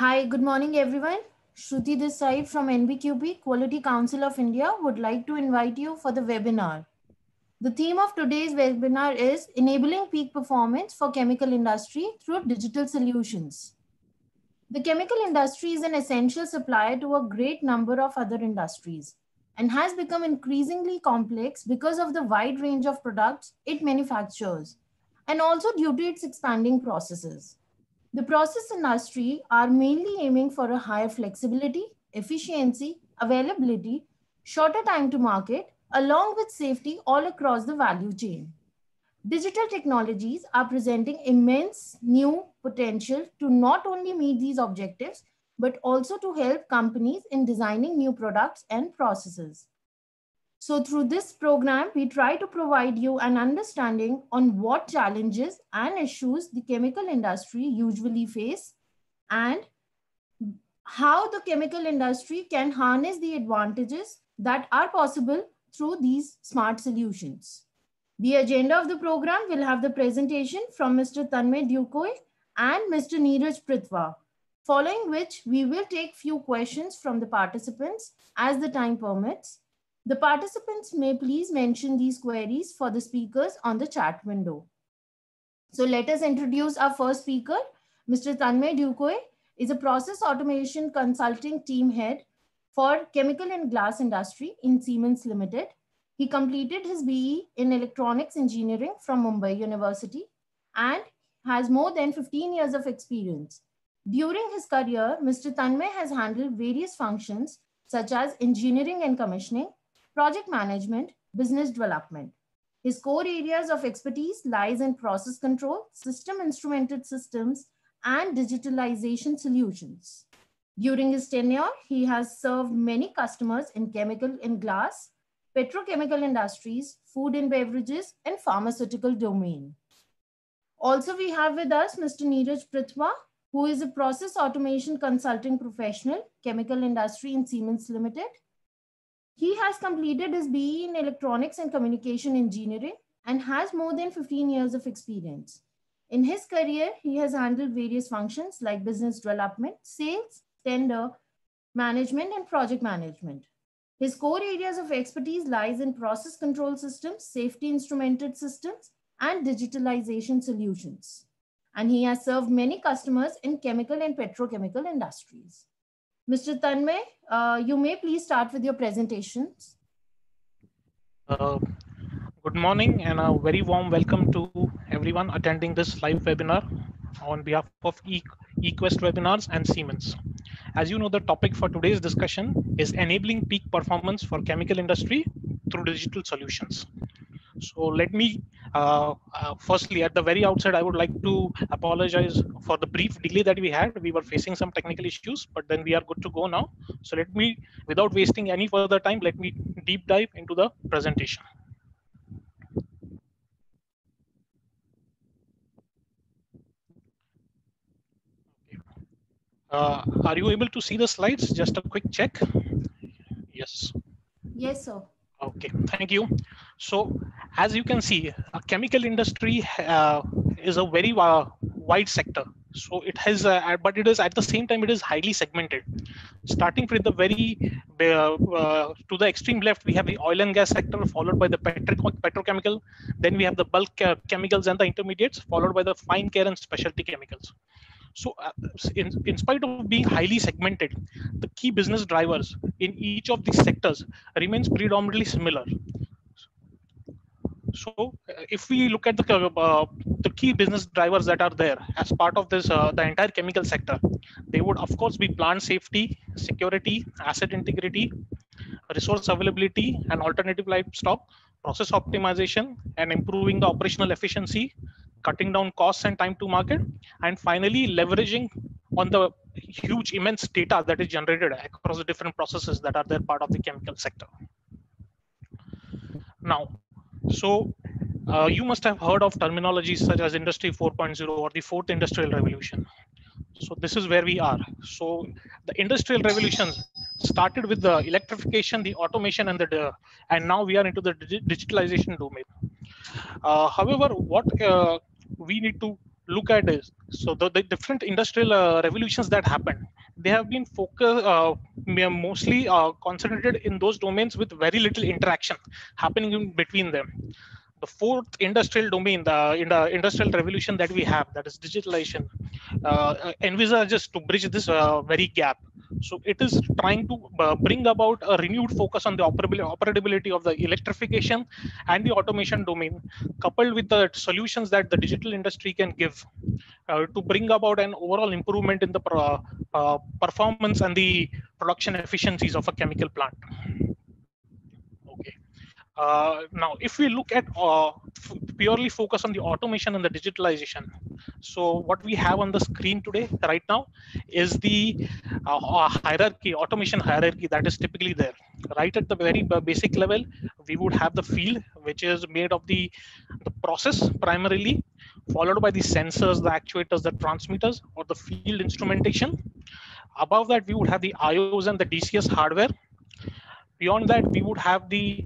Hi, good morning, everyone. Shruti side from NBQP, Quality Council of India, would like to invite you for the webinar. The theme of today's webinar is Enabling Peak Performance for Chemical Industry through Digital Solutions. The chemical industry is an essential supplier to a great number of other industries and has become increasingly complex because of the wide range of products it manufactures and also due to its expanding processes. The process industry are mainly aiming for a higher flexibility, efficiency, availability, shorter time to market, along with safety all across the value chain. Digital technologies are presenting immense new potential to not only meet these objectives, but also to help companies in designing new products and processes. So through this program, we try to provide you an understanding on what challenges and issues the chemical industry usually face and how the chemical industry can harness the advantages that are possible through these smart solutions. The agenda of the program will have the presentation from Mr. Tanmay Dukoy and Mr. Neeraj Pritwa, following which we will take few questions from the participants as the time permits. The participants may please mention these queries for the speakers on the chat window. So let us introduce our first speaker. Mr. Tanmay Dukoy is a process automation consulting team head for chemical and glass industry in Siemens Limited. He completed his BE in electronics engineering from Mumbai University and has more than 15 years of experience. During his career, Mr. Tanmay has handled various functions such as engineering and commissioning, project management, business development. His core areas of expertise lies in process control, system instrumented systems, and digitalization solutions. During his tenure, he has served many customers in chemical and glass, petrochemical industries, food and beverages, and pharmaceutical domain. Also, we have with us Mr. Neeraj Prithwa, who is a process automation consulting professional, chemical industry in Siemens Limited. He has completed his BE in Electronics and Communication Engineering and has more than 15 years of experience. In his career, he has handled various functions like business development, sales, tender, management, and project management. His core areas of expertise lies in process control systems, safety instrumented systems, and digitalization solutions. And he has served many customers in chemical and petrochemical industries. Mr. Tanmay, uh, you may please start with your presentations. Uh, good morning and a very warm welcome to everyone attending this live webinar on behalf of e eQuest webinars and Siemens. As you know, the topic for today's discussion is enabling peak performance for chemical industry through digital solutions. So let me, uh, uh, firstly, at the very outset, I would like to apologize for the brief delay that we had. We were facing some technical issues, but then we are good to go now. So let me, without wasting any further time, let me deep dive into the presentation. Uh, are you able to see the slides? Just a quick check. Yes. Yes, sir. Okay, thank you. So as you can see, a chemical industry uh, is a very uh, wide sector. So it has, uh, but it is at the same time, it is highly segmented. Starting with the very, uh, uh, to the extreme left, we have the oil and gas sector, followed by the petro petrochemical. Then we have the bulk chemicals and the intermediates, followed by the fine care and specialty chemicals. So uh, in, in spite of being highly segmented, the key business drivers in each of these sectors remains predominantly similar. So uh, if we look at the, uh, the key business drivers that are there as part of this, uh, the entire chemical sector, they would of course be plant safety, security, asset integrity, resource availability and alternative feedstock, process optimization and improving the operational efficiency, cutting down costs and time to market, and finally leveraging on the huge immense data that is generated across the different processes that are there part of the chemical sector. Now, so uh, you must have heard of terminologies such as industry 4.0 or the fourth industrial revolution. So this is where we are. So the industrial revolution started with the electrification, the automation, and the and now we are into the digitalization domain. Uh, however, what uh, we need to look at is so the, the different industrial uh, revolutions that happened they have been focused uh, mostly uh, concentrated in those domains with very little interaction happening in between them the fourth industrial domain, the, in the industrial revolution that we have, that is digitalization, uh, envisages to bridge this very gap. So it is trying to uh, bring about a renewed focus on the operability of the electrification and the automation domain, coupled with the solutions that the digital industry can give uh, to bring about an overall improvement in the uh, performance and the production efficiencies of a chemical plant. Uh, now, if we look at uh, purely focus on the automation and the digitalization, so what we have on the screen today, right now, is the uh, hierarchy, automation hierarchy that is typically there. Right at the very basic level, we would have the field, which is made of the, the process primarily, followed by the sensors, the actuators, the transmitters, or the field instrumentation. Above that, we would have the IOs and the DCS hardware. Beyond that, we would have the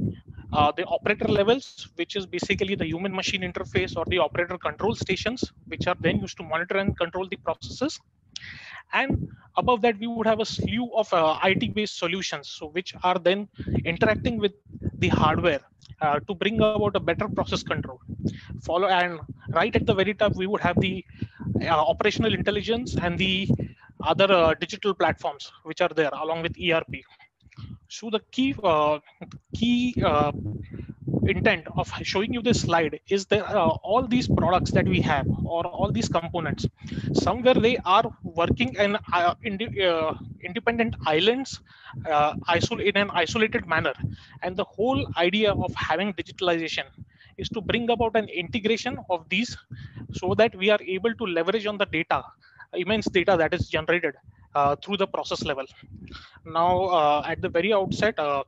uh, the operator levels, which is basically the human machine interface or the operator control stations, which are then used to monitor and control the processes. And above that, we would have a slew of uh, IT based solutions, so which are then interacting with the hardware uh, to bring about a better process control. Follow and right at the very top, we would have the uh, operational intelligence and the other uh, digital platforms which are there along with ERP. So the key uh, key uh, intent of showing you this slide is that uh, all these products that we have or all these components somewhere they are working in, uh, uh, independent islands uh, in an isolated manner. And the whole idea of having digitalization is to bring about an integration of these so that we are able to leverage on the data immense data that is generated through the process level. Now, uh, at the very outset, uh,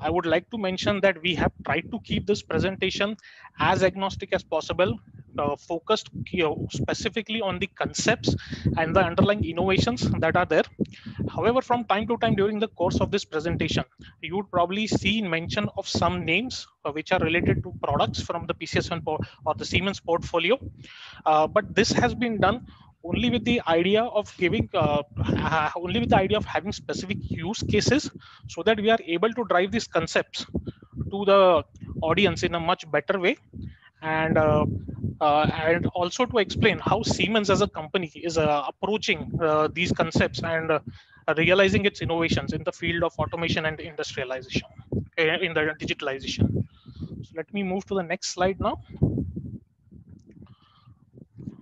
I would like to mention that we have tried to keep this presentation as agnostic as possible, uh, focused you know, specifically on the concepts and the underlying innovations that are there. However, from time to time during the course of this presentation, you would probably see mention of some names uh, which are related to products from the PCS1 or the Siemens portfolio. Uh, but this has been done only with the idea of giving uh, only with the idea of having specific use cases so that we are able to drive these concepts to the audience in a much better way and uh, uh, and also to explain how Siemens as a company is uh, approaching uh, these concepts and uh, realizing its innovations in the field of automation and industrialization in the digitalization. So let me move to the next slide now.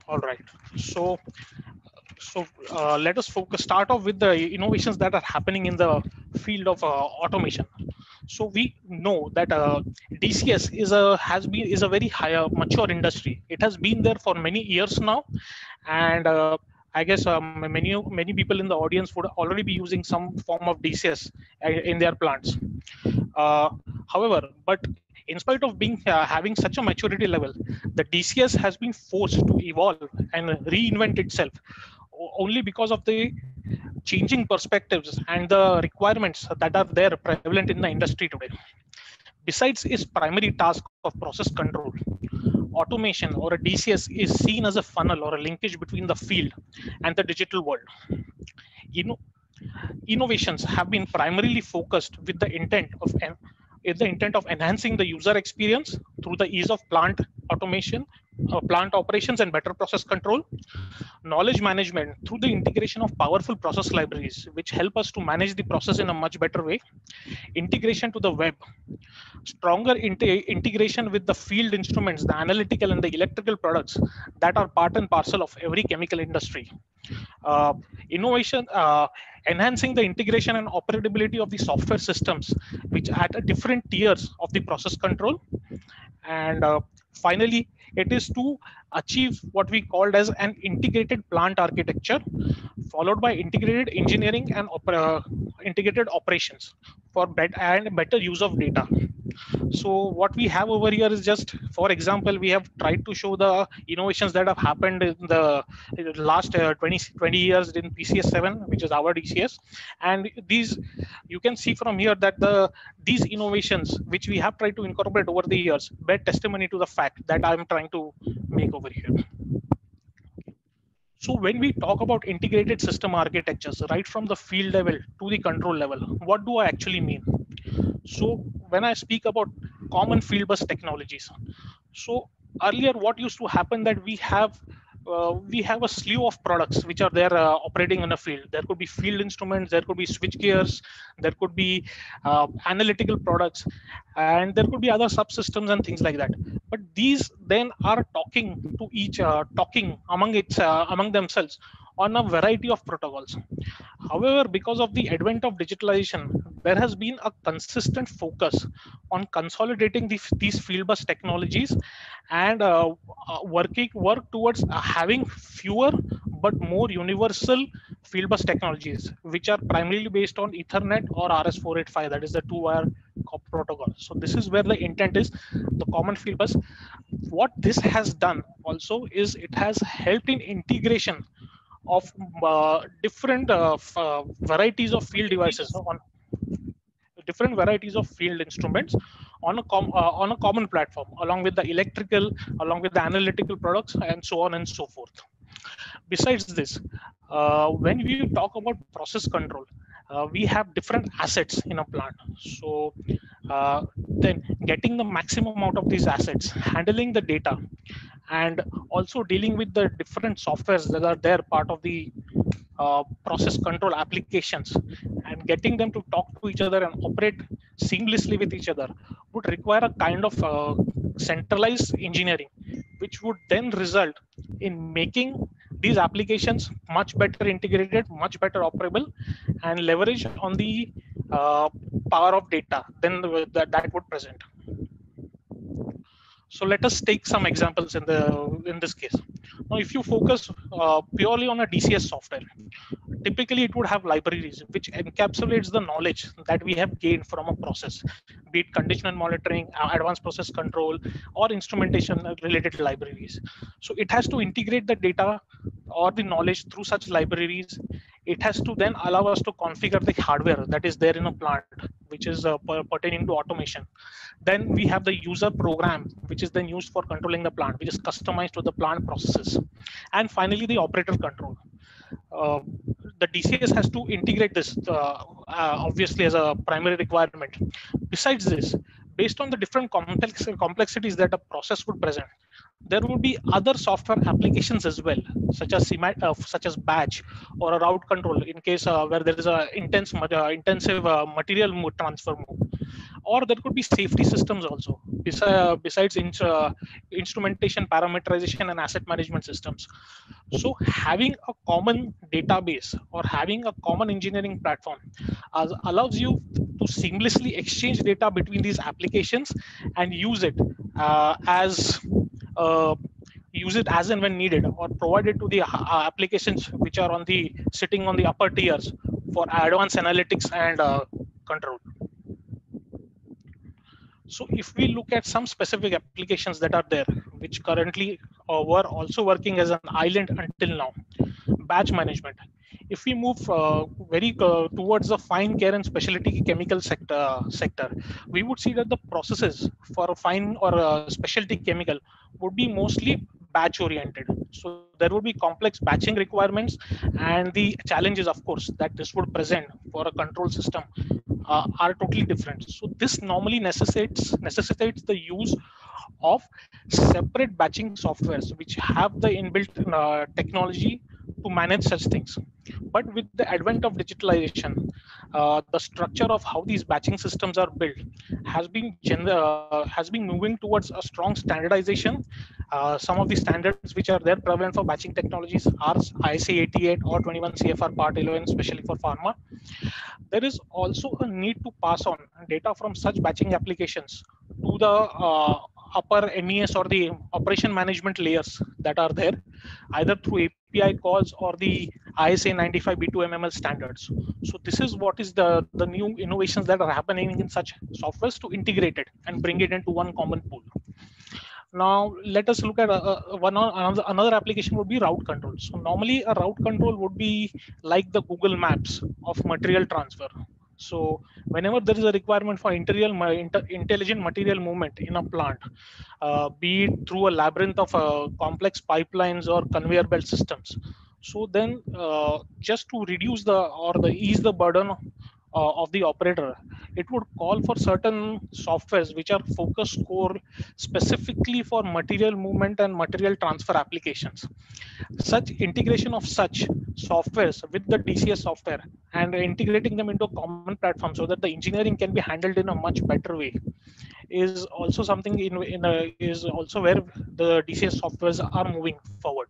All right. So, so uh, let us focus. Start off with the innovations that are happening in the field of uh, automation. So we know that uh, DCS is a has been is a very high uh, mature industry. It has been there for many years now, and uh, I guess um, many many people in the audience would already be using some form of DCS in their plants. Uh, however, but in spite of being uh, having such a maturity level, the DCS has been forced to evolve and reinvent itself only because of the changing perspectives and the requirements that are there prevalent in the industry today. Besides its primary task of process control, automation or a DCS is seen as a funnel or a linkage between the field and the digital world. You know, innovations have been primarily focused with the intent of is the intent of enhancing the user experience through the ease of plant automation, plant operations and better process control, knowledge management through the integration of powerful process libraries, which help us to manage the process in a much better way, integration to the web, stronger integration with the field instruments, the analytical and the electrical products that are part and parcel of every chemical industry. Uh, innovation, uh, enhancing the integration and operability of the software systems, which at different tiers of the process control. And uh, finally, it is to achieve what we called as an integrated plant architecture, followed by integrated engineering and integrated operations for better and better use of data. So what we have over here is just, for example, we have tried to show the innovations that have happened in the last uh, 20, 20 years in PCS7, which is our DCS. And these, you can see from here that the these innovations, which we have tried to incorporate over the years, bear testimony to the fact that I'm trying to make over here. So when we talk about integrated system architectures, right from the field level to the control level, what do I actually mean? So when I speak about common field bus technologies, so earlier what used to happen that we have uh, we have a slew of products which are there uh, operating in a field. There could be field instruments, there could be switch gears, there could be uh, analytical products, and there could be other subsystems and things like that. But these then are talking to each, uh, talking among its uh, among themselves on a variety of protocols. However, because of the advent of digitalization, there has been a consistent focus on consolidating the, these field bus technologies and uh, uh, working work towards having fewer but more universal field bus technologies, which are primarily based on Ethernet or RS485, that is the two-wire protocol. So this is where the intent is, the common field bus. What this has done also is it has helped in integration of uh, different uh, uh, varieties of field devices on different varieties of field instruments on a com- uh, on a common platform along with the electrical along with the analytical products and so on and so forth. Besides this uh, when we talk about process control uh, we have different assets in a plant. So then getting the maximum out of these assets handling the data and also dealing with the different softwares that are there part of the uh, process control applications and getting them to talk to each other and operate seamlessly with each other would require a kind of uh, centralized engineering which would then result in making these applications much better integrated much better operable and leverage on the uh, power of data then that, that would present so let us take some examples in the in this case. Now, if you focus uh, purely on a DCS software, typically it would have libraries which encapsulates the knowledge that we have gained from a process, be it condition and monitoring, advanced process control, or instrumentation related libraries. So it has to integrate the data or the knowledge through such libraries it has to then allow us to configure the hardware that is there in a plant, which is uh, pertaining to automation. Then we have the user program, which is then used for controlling the plant, which is customized to the plant processes. And finally, the operator control. Uh, the DCS has to integrate this, uh, uh, obviously, as a primary requirement. Besides this, based on the different complex complexities that a process would present, there would be other software applications as well, such as uh, such as batch or a route control in case uh, where there is a intense uh, intensive uh, material move, transfer move, or there could be safety systems also besides, besides in, uh, instrumentation, parameterization, and asset management systems. So having a common database or having a common engineering platform allows you to seamlessly exchange data between these applications and use it uh, as uh, use it as and when needed or provide it to the uh, applications which are on the sitting on the upper tiers for advanced analytics and uh, control. So if we look at some specific applications that are there which currently uh, were also working as an island until now batch management if we move uh, very uh, towards the fine care and specialty chemical sector sector we would see that the processes for a fine or a specialty chemical would be mostly batch oriented. So there would be complex batching requirements and the challenges of course that this would present for a control system uh, are totally different. So this normally necessitates necessitates the use of separate batching softwares which have the inbuilt uh, technology to manage such things. But with the advent of digitalization, uh, the structure of how these batching systems are built has been uh, has been moving towards a strong standardization. Uh, some of the standards which are there prevalent for batching technologies are ISA 88 or 21 CFR Part 11, especially for pharma. There is also a need to pass on data from such batching applications to the uh, upper MES or the operation management layers that are there, either through API calls or the ISA 95 B2MML standards. So this is what is the, the new innovations that are happening in such softwares to integrate it and bring it into one common pool. Now let us look at uh, uh one another, another application would be route control. So normally a route control would be like the Google Maps of material transfer. So whenever there is a requirement for intelligent material movement in a plant, uh, be it through a labyrinth of uh, complex pipelines or conveyor belt systems, So then, uh, just to reduce the or the ease the burden uh, of the operator, it would call for certain softwares which are focused core specifically for material movement and material transfer applications. Such integration of such softwares with the DCS software and integrating them into a common platform so that the engineering can be handled in a much better way is also something in, in a, is also where the DCS softwares are moving forward.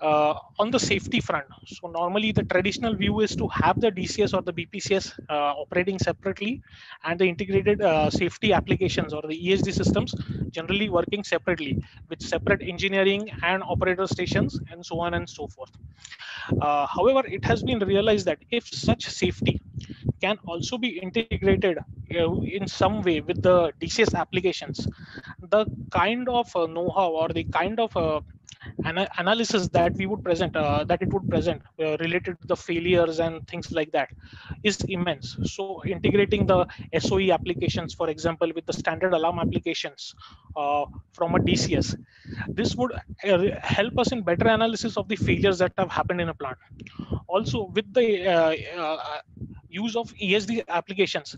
Uh, on the safety front, so normally the traditional view is to have the DCS or the BPCS uh, operating separately and the integrated uh, safety applications or the ESD systems generally working separately with separate engineering and operator stations and so on and so forth. Uh, however, it has been realized that if such safety can also be integrated uh, in some way with the DCS applications, the kind of uh, know-how or the kind of ana analysis that we would present uh, that it would present uh, related to the failures and things like that is immense. So integrating the soe applications for example with the standard alarm applications uh, from a dcs this would uh, help us in better analysis of the failures that have happened in a plant. Also with the uh, uh, use of ESD applications,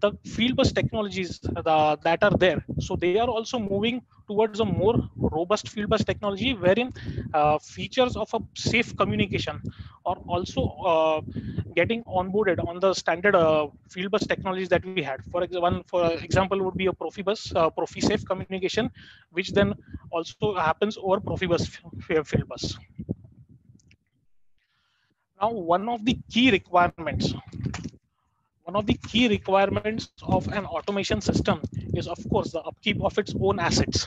the field bus technologies uh, that are there. So they are also moving towards a more robust field bus technology wherein uh, features of a safe communication are also uh, getting onboarded on the standard uh, field bus technologies that we had. For example, one for example would be a Profibus, uh, ProfiSafe communication, which then also happens over Profibus field bus. Now, one of the key requirements, one of the key requirements of an automation system is, of course, the upkeep of its own assets.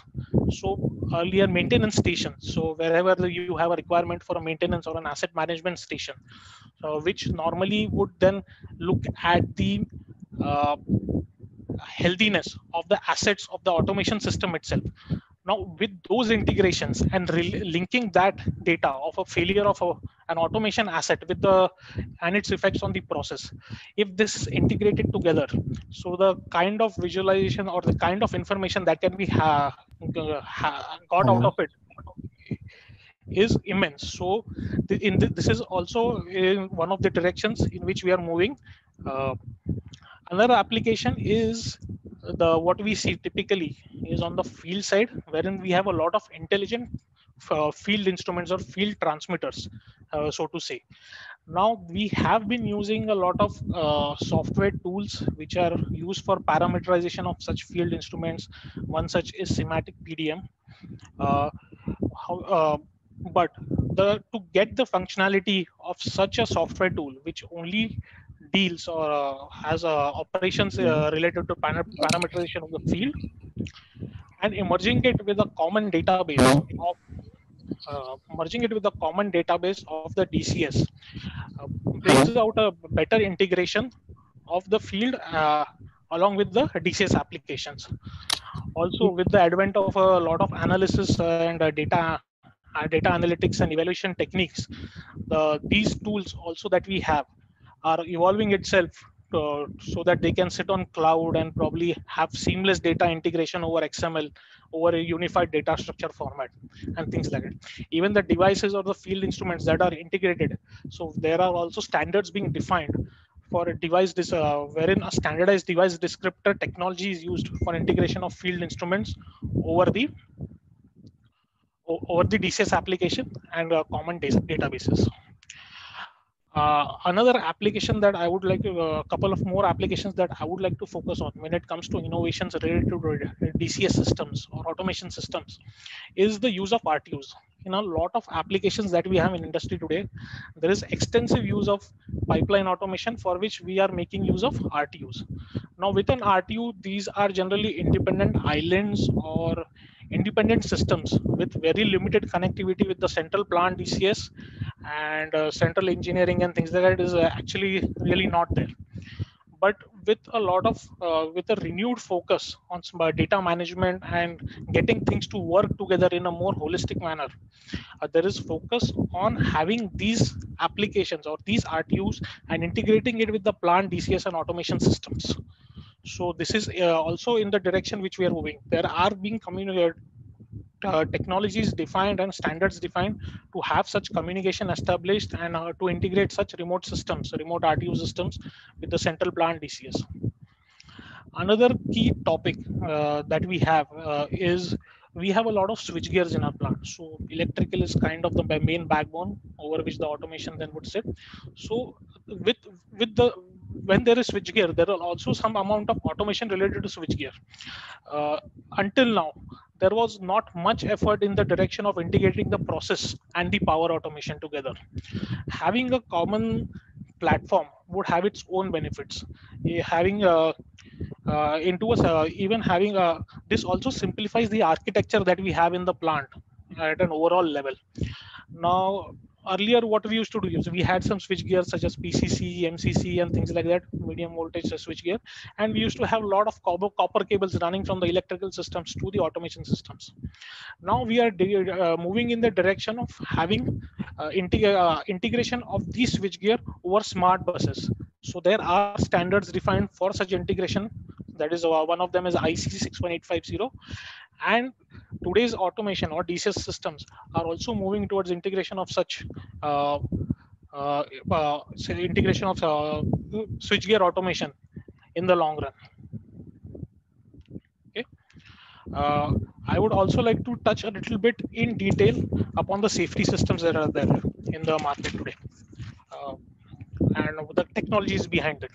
So earlier maintenance station. So wherever you have a requirement for a maintenance or an asset management station, uh, which normally would then look at the uh, healthiness of the assets of the automation system itself now with those integrations and linking that data of a failure of a, an automation asset with the and its effects on the process. If this is integrated together so the kind of visualization or the kind of information that can be ha, ha, got out of it is immense. So in this is also in one of the directions in which we are moving. Uh, another application is the what we see typically is on the field side, wherein we have a lot of intelligent uh, field instruments or field transmitters, uh, so to say. Now we have been using a lot of uh, software tools which are used for parameterization of such field instruments. One such is SIMATIC PDM. Uh, how, uh, but the to get the functionality of such a software tool, which only deals or uh, has uh, operations uh, related to parameterization of the field and emerging it with a common database of merging it with the common database of the DCS uh, brings out a better integration of the field uh, along with the DCS applications. Also, with the advent of a lot of analysis and data data analytics and evaluation techniques, the, these tools also that we have are evolving itself uh, so that they can sit on cloud and probably have seamless data integration over XML over a unified data structure format and things like that. Even the devices or the field instruments that are integrated. So there are also standards being defined for a device uh, wherein a standardized device descriptor technology is used for integration of field instruments over the over the DCS application and uh, common databases. Uh, another application that I would like to, a uh, couple of more applications that I would like to focus on when it comes to innovations related to DCS systems or automation systems is the use of RTUs. In a lot of applications that we have in industry today, there is extensive use of pipeline automation for which we are making use of RTUs. Now within RTU, these are generally independent islands or independent systems with very limited connectivity with the central plant DCS and uh, central engineering and things like that is uh, actually really not there. But with a lot of, uh, with a renewed focus on uh, data management and getting things to work together in a more holistic manner, uh, there is focus on having these applications or these RTUs and integrating it with the plant DCS and automation systems. So this is uh, also in the direction which we are moving. There are being communicated uh, technologies defined and standards defined to have such communication established and uh, to integrate such remote systems, remote RTU systems with the central plant DCS. Another key topic uh, that we have uh, is we have a lot of switch gears in our plant. So electrical is kind of the main backbone over which the automation then would sit. So with with the when there is switch gear, there are also some amount of automation related to switch gear. Uh, until now, there was not much effort in the direction of integrating the process and the power automation together. Having a common platform would have its own benefits. Having a uh, into us uh, even having a this also simplifies the architecture that we have in the plant at an overall level. Now earlier what we used to do is we had some switch gears such as pcc mcc and things like that medium voltage switch gear. And we used to have a lot of copper, copper cables running from the electrical systems to the automation systems. Now we are uh, moving in the direction of having uh, uh, integration of these switch gear over smart buses. So there are standards defined for such integration. That is uh, one of them is IEC 61850 and today's automation or DCS systems are also moving towards integration of such uh, uh, uh, integration of uh, switchgear automation in the long run. Okay. Uh, I would also like to touch a little bit in detail upon the safety systems that are there in the market today uh, and the technologies behind it.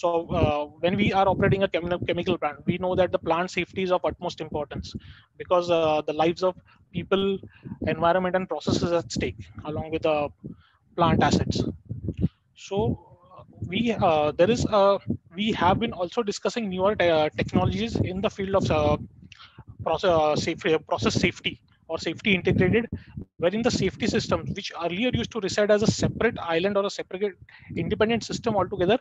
So uh, when we are operating a chem chemical plant, we know that the plant safety is of utmost importance because uh, the lives of people, environment, and processes at stake, along with the plant assets. So we uh, there is a we have been also discussing newer te uh, technologies in the field of uh, process uh, process safety or safety integrated wherein the safety systems, which earlier used to reside as a separate island or a separate independent system altogether,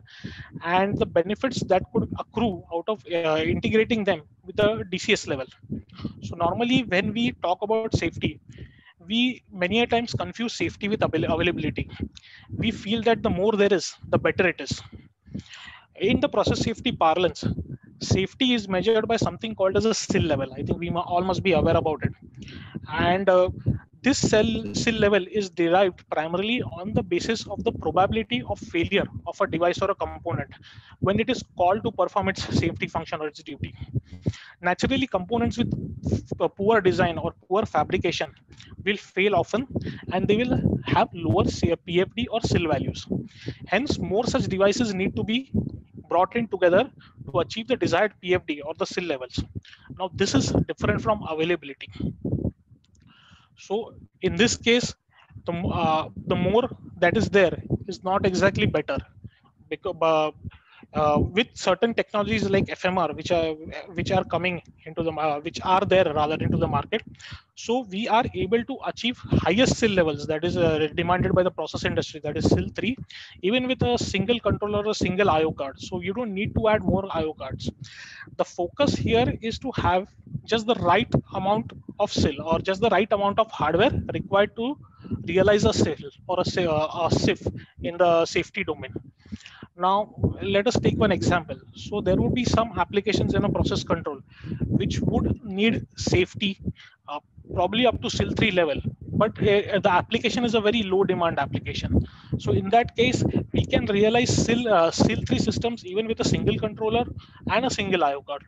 and the benefits that could accrue out of uh, integrating them with the DCS level. So normally when we talk about safety, we many a times confuse safety with availability. We feel that the more there is, the better it is. In the process safety parlance, safety is measured by something called as a SIL level. I think we all must be aware about it. And uh, this cell SIL level is derived primarily on the basis of the probability of failure of a device or a component when it is called to perform its safety function or its duty. Naturally, components with uh, poor design or poor fabrication will fail often and they will have lower PFD or SIL values. Hence, more such devices need to be brought in together to achieve the desired PFD or the SIL levels. Now, this is different from availability. So in this case, the, uh, the more that is there is not exactly better. Because uh, uh, with certain technologies like FMR, which are which are coming into the uh, which are there rather into the market, so we are able to achieve highest SIL levels that is uh, demanded by the process industry, that is SIL three, even with a single controller or a single IO card. So you don't need to add more IO cards. The focus here is to have just the right amount of SIL or just the right amount of hardware required to realize a SIL or a, a SIF in the safety domain. Now, let us take one example. So there would be some applications in a process control, which would need safety, uh, probably up to SIL 3 level, but uh, the application is a very low demand application. So in that case, we can realize SIL, uh, SIL 3 systems even with a single controller and a single IO card.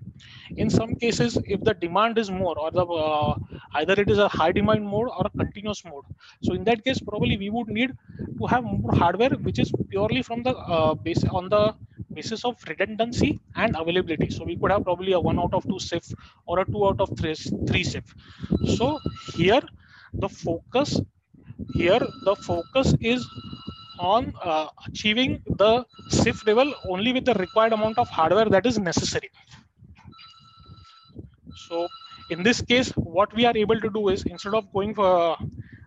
In some cases, if the demand is more or the uh, either it is a high demand mode or a continuous mode. So in that case, probably we would need to have more hardware, which is purely from the uh, base on the basis of redundancy and availability. So we could have probably a one out of two SIF or a two out of three, three SIF. So here the focus here the focus is on uh, achieving the SIF level only with the required amount of hardware that is necessary. So in this case, what we are able to do is instead of going for,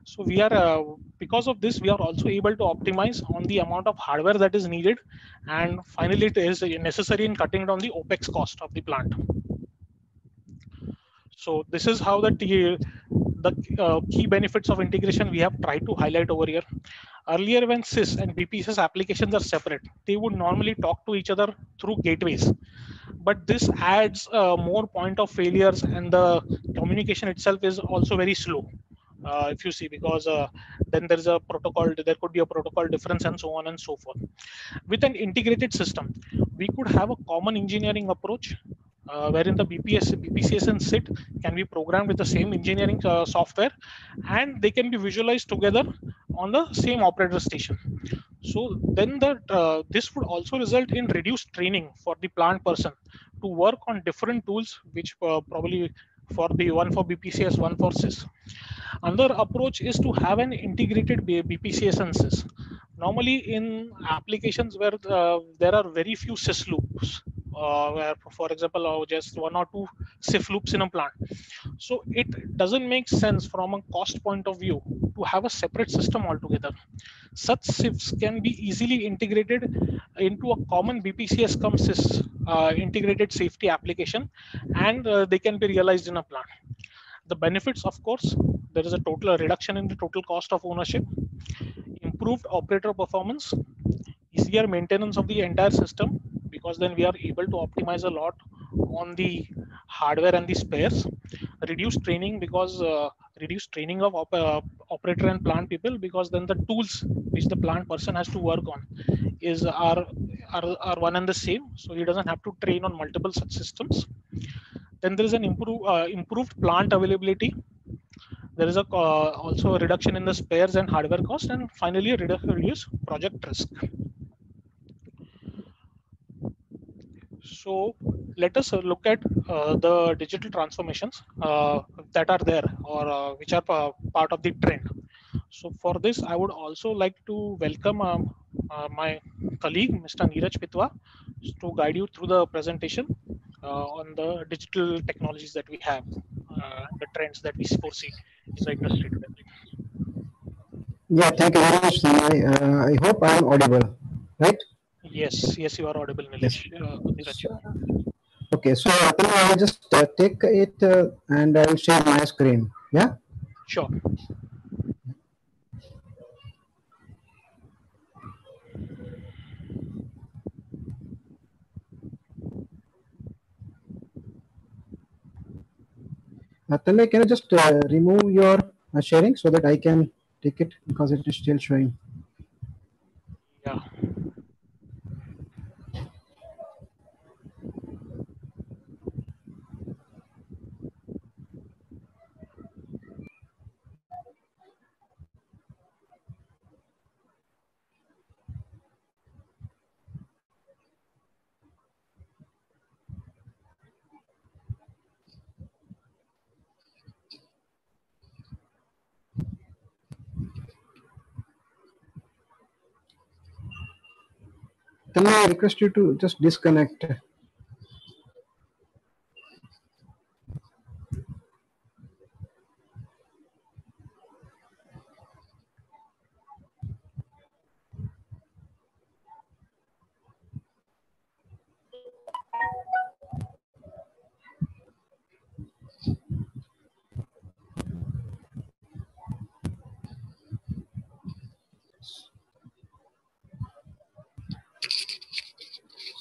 so we are, uh, because of this, we are also able to optimize on the amount of hardware that is needed. And finally, it is necessary in cutting down the OPEX cost of the plant. So this is how the, the uh, key benefits of integration we have tried to highlight over here. earlier when SIS and bpcs applications are separate they would normally talk to each other through gateways but this adds uh, more point of failures and the communication itself is also very slow uh, if you see because uh, then there's a protocol there could be a protocol difference and so on and so forth with an integrated system we could have a common engineering approach uh, wherein the BPS, BPCS and SIT can be programmed with the same engineering uh, software and they can be visualized together on the same operator station. So then the, uh, this would also result in reduced training for the plant person to work on different tools, which uh, probably for the one for BPCS, one for SIS. Another approach is to have an integrated BPCS and SIS. Normally in applications where uh, there are very few SIS loops, uh, where for example uh, just one or two SIF loops in a plant. So it doesn't make sense from a cost point of view to have a separate system altogether. Such SIFs can be easily integrated into a common BPCS cum SIS uh, integrated safety application and uh, they can be realized in a plant. The benefits, of course, there is a total reduction in the total cost of ownership, improved operator performance, easier maintenance of the entire system, because then we are able to optimize a lot on the hardware and the spares. Reduce training because uh, reduce training of op uh, operator and plant people because then the tools which the plant person has to work on is are, are are one and the same. So he doesn't have to train on multiple such systems. Then there is an improve, uh, improved plant availability. There is a uh, also a reduction in the spares and hardware cost and finally reduce project risk So let us look at uh, the digital transformations uh, that are there or uh, which are part of the trend. So for this, I would also like to welcome um, uh, my colleague, Mr. Neeraj Pitwa, to guide you through the presentation uh, on the digital technologies that we have, uh, the trends that we foresee in the industry today. Yeah, thank you very much, I hope I am audible, right? Yes, yes, you are audible, Nilesh. Yes. Uh, okay, so I will just uh, take it uh, and I will share my screen. Yeah. Sure. Atale, can you just uh, remove your uh, sharing so that I can take it because it is still showing? Yeah. Then I request you to just disconnect.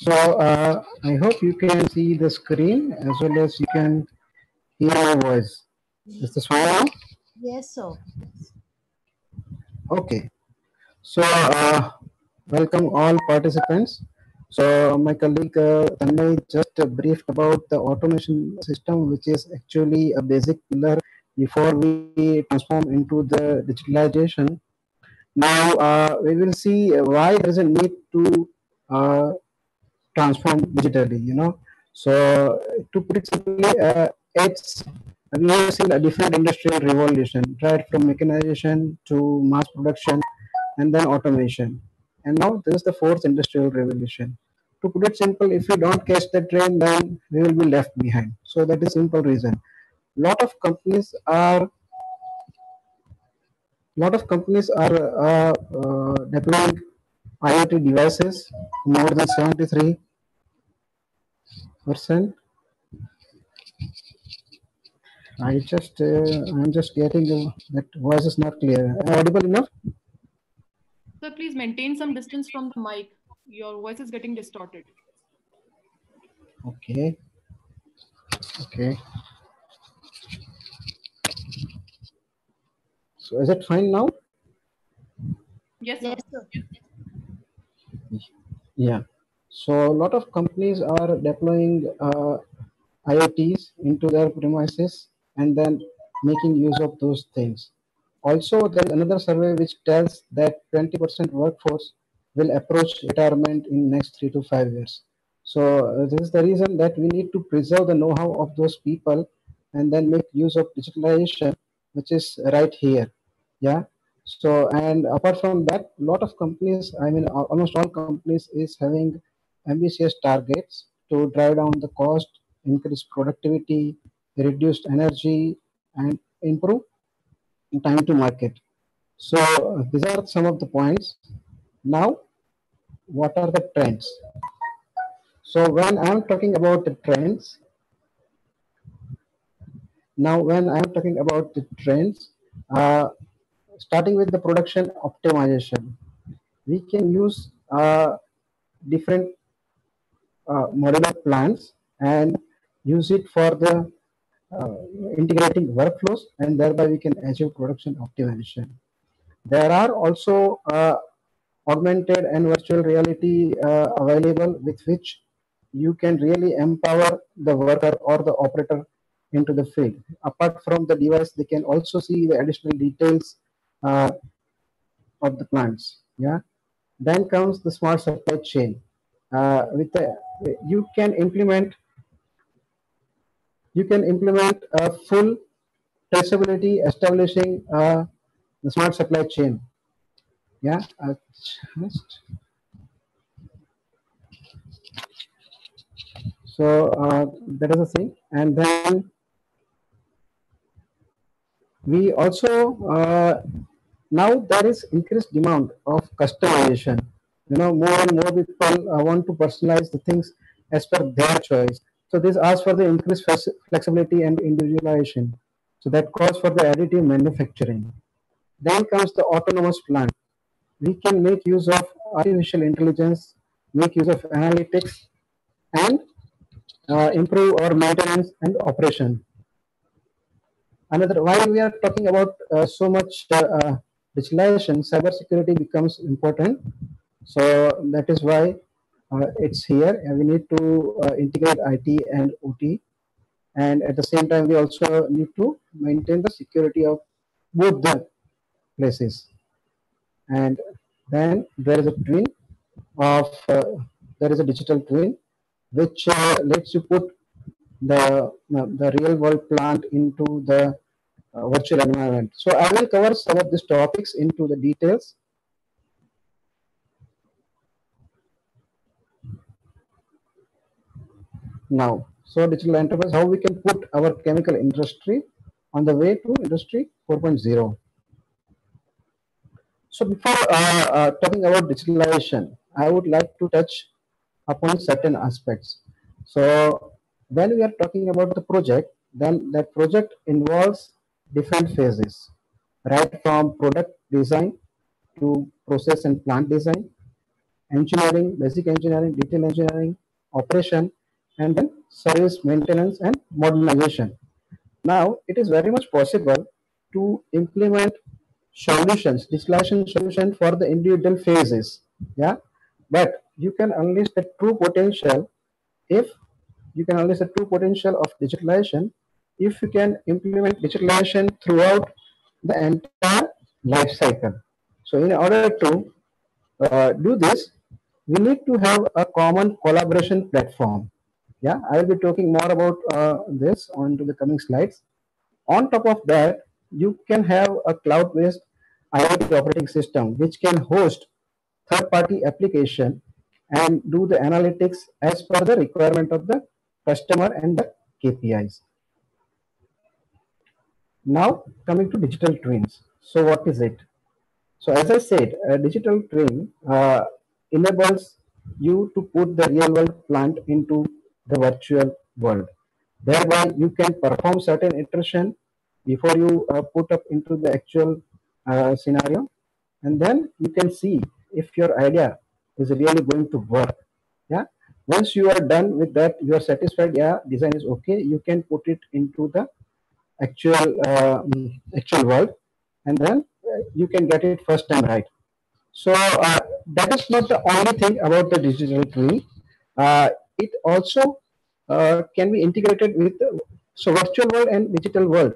So uh, I hope you can see the screen as well as you can hear my voice. Is this fine now? Yes, sir. Okay. So uh, welcome all participants. So my colleague uh, Tanmay just briefed about the automation system, which is actually a basic pillar before we transform into the digitalization. Now uh, we will see why there is a need to uh, transform digitally you know. So to put it simply uh, it's we have seen a different industrial revolution right from mechanization to mass production and then automation. And now this is the fourth industrial revolution. To put it simple if we don't catch the train then we will be left behind. So that is simple reason. Lot of companies are lot of companies are uh, uh, deploying IoT devices, more than 73 percent. I just, uh, I'm just getting that voice is not clear. Audible enough? Sir, please maintain some distance from the mic. Your voice is getting distorted. Okay. Okay. So is it fine now? Yes, sir. Yes, sir. Yeah. So a lot of companies are deploying uh, IoTs into their premises and then making use of those things. Also, there's another survey which tells that 20% workforce will approach retirement in next three to five years. So uh, this is the reason that we need to preserve the know-how of those people and then make use of digitalization, which is right here. Yeah. So and apart from that, a lot of companies, I mean, almost all companies is having ambitious targets to drive down the cost, increase productivity, reduce energy, and improve time to market. So these are some of the points. Now, what are the trends? So when I'm talking about the trends, now when I'm talking about the trends, uh, starting with the production optimization, we can use uh, different uh, modular plans and use it for the uh, integrating workflows and thereby we can achieve production optimization. There are also uh, augmented and virtual reality uh, available with which you can really empower the worker or the operator into the field. Apart from the device, they can also see the additional details uh, of the plants. Yeah. Then comes the smart supply chain. Uh, with the, you can implement you can implement a full traceability establishing uh, the smart supply chain. Yeah, uh, just so uh, that is the thing, and then we also uh, now there is increased demand of customization. You know, more and more people uh, want to personalize the things as per their choice. So this asks for the increased flexibility and individualization. So that calls for the additive manufacturing. Then comes the autonomous plant. We can make use of artificial intelligence, make use of analytics, and uh, improve our maintenance and operation. Another, while we are talking about uh, so much uh, digitalization, cybersecurity becomes important. So that is why uh, it's here. And we need to uh, integrate IT and OT, and at the same time, we also need to maintain the security of both the places. And then there is a twin of uh, there is a digital twin which uh, lets you put the uh, the real world plant into the virtual environment. So I will cover some of these topics into the details. Now, so digital enterprise, how we can put our chemical industry on the way to industry 4.0. So before uh, uh, talking about digitalization, I would like to touch upon certain aspects. So when we are talking about the project, then that project involves different phases, right from product design to process and plant design, engineering, basic engineering, detail engineering, operation, and then service maintenance and modernization. Now, it is very much possible to implement solutions, digitalization solution for the individual phases. Yeah, but you can unleash the true potential if you can unleash the true potential of digitalization if you can implement digitalization throughout the entire life cycle. So, in order to uh, do this, we need to have a common collaboration platform. Yeah, I will be talking more about uh, this on to the coming slides. On top of that, you can have a cloud-based IoT operating system which can host third-party application and do the analytics as per the requirement of the customer and the KPIs. Now coming to digital twins. So what is it? So as I said, a digital twin uh, enables you to put the real world plant into the virtual world. Thereby you can perform certain iteration before you uh, put up into the actual uh, scenario and then you can see if your idea is really going to work. Yeah. Once you are done with that, you are satisfied. Yeah, design is okay. You can put it into the actual uh, actual world, and then uh, you can get it first time right. So uh, that is not the only thing about the digital twin. Uh, it also uh, can be integrated with so virtual world and digital world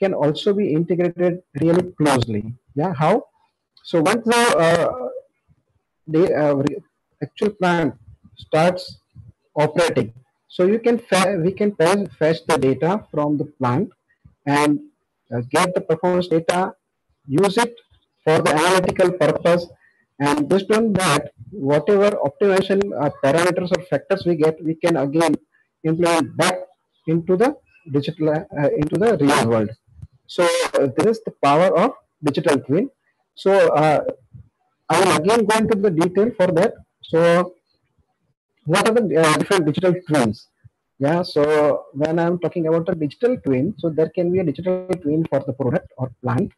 can also be integrated really closely. Yeah, how? So once the, uh, the uh, actual plant starts operating, so you can we can fetch the data from the plant and uh, get the performance data, use it for the analytical purpose, and based on that, whatever optimization uh, parameters or factors we get, we can again implement back into the digital uh, into the real world. So uh, this is the power of digital twin. So uh, I will again go into the detail for that. So what are the uh, different digital twins? Yeah, so when I'm talking about the digital twin, so there can be a digital twin for the product or plant.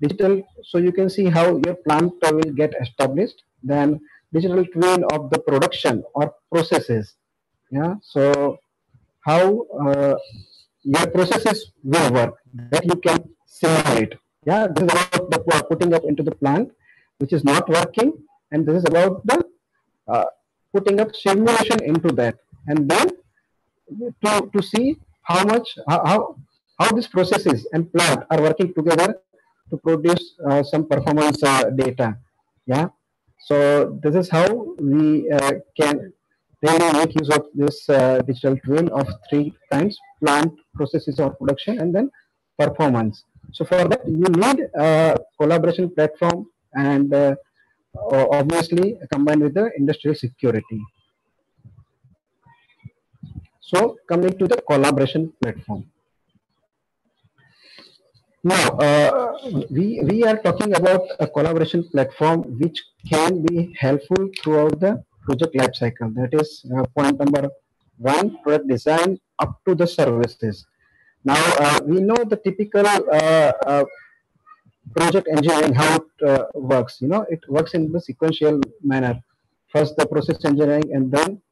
Digital, so you can see how your plant will get established. Then digital twin of the production or processes. Yeah, so how uh, your processes will work that you can simulate. Yeah, this is about the putting up into the plant, which is not working, and this is about the uh, putting up simulation into that, and then to to see how much how how these processes and plant are working together to produce uh, some performance uh, data. Yeah, so this is how we uh, can really make use of this uh, digital twin of three kinds plant processes or production and then performance. So for that you need a collaboration platform and obviously combined with the industrial security so coming to the collaboration platform now uh, we we are talking about a collaboration platform which can be helpful throughout the project life cycle. That is uh, point number one, product design up to the services. Now, uh, we know the typical uh, uh project engineering, how it uh, works. You know, it works in the sequential manner. First, the process engineering and then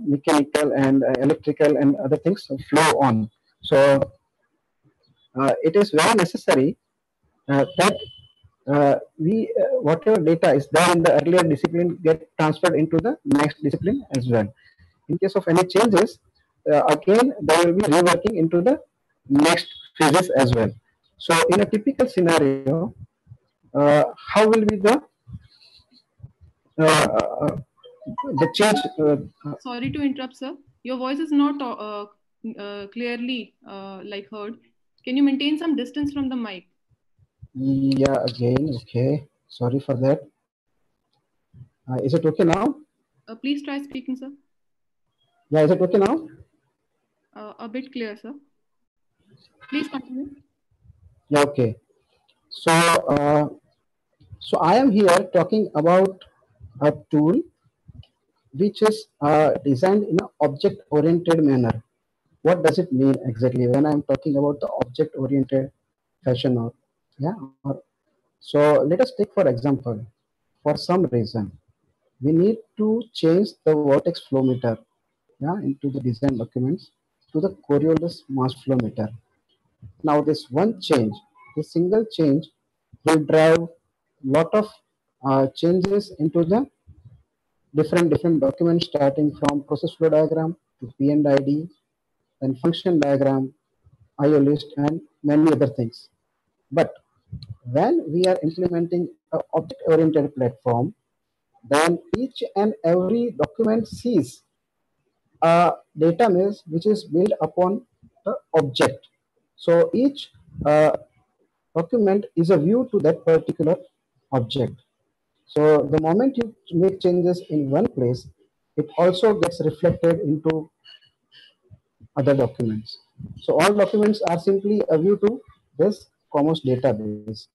mechanical and electrical and other things flow on. So, it is very necessary that uh, we uh, whatever data is there in the earlier discipline get transferred into the next discipline as well. In case of any changes, uh, again they will be reworking into the next phases as well. So in a typical scenario, uh, how will be the uh, uh, the change? Sorry to interrupt, sir. Your voice is not clearly like heard. Can you maintain some distance from the mic? Yeah, again, okay. Sorry for that. Uh, is it okay now? Uh, please try speaking, sir. Yeah, is it okay now? Uh, a bit clear, sir. Please continue. Yeah, okay. So, uh, so I am here talking about a tool which is uh, designed in an object-oriented manner. What does it mean exactly when I'm talking about the object-oriented fashion or yeah. So let us take for example, for some reason, we need to change the vortex flow meter yeah, into the design documents to the Coriolis mass flow meter. Now this one change, this single change will drive lot of uh, changes into the different different documents starting from process flow diagram to P&ID, then function diagram, IO list, and many other things. But when we are implementing an object-oriented platform, then each and every document sees a database which is built upon the object. So each uh, document is a view to that particular object. So the moment you make changes in one place, it also gets reflected into other documents. So all documents are simply a view to this COMOS database.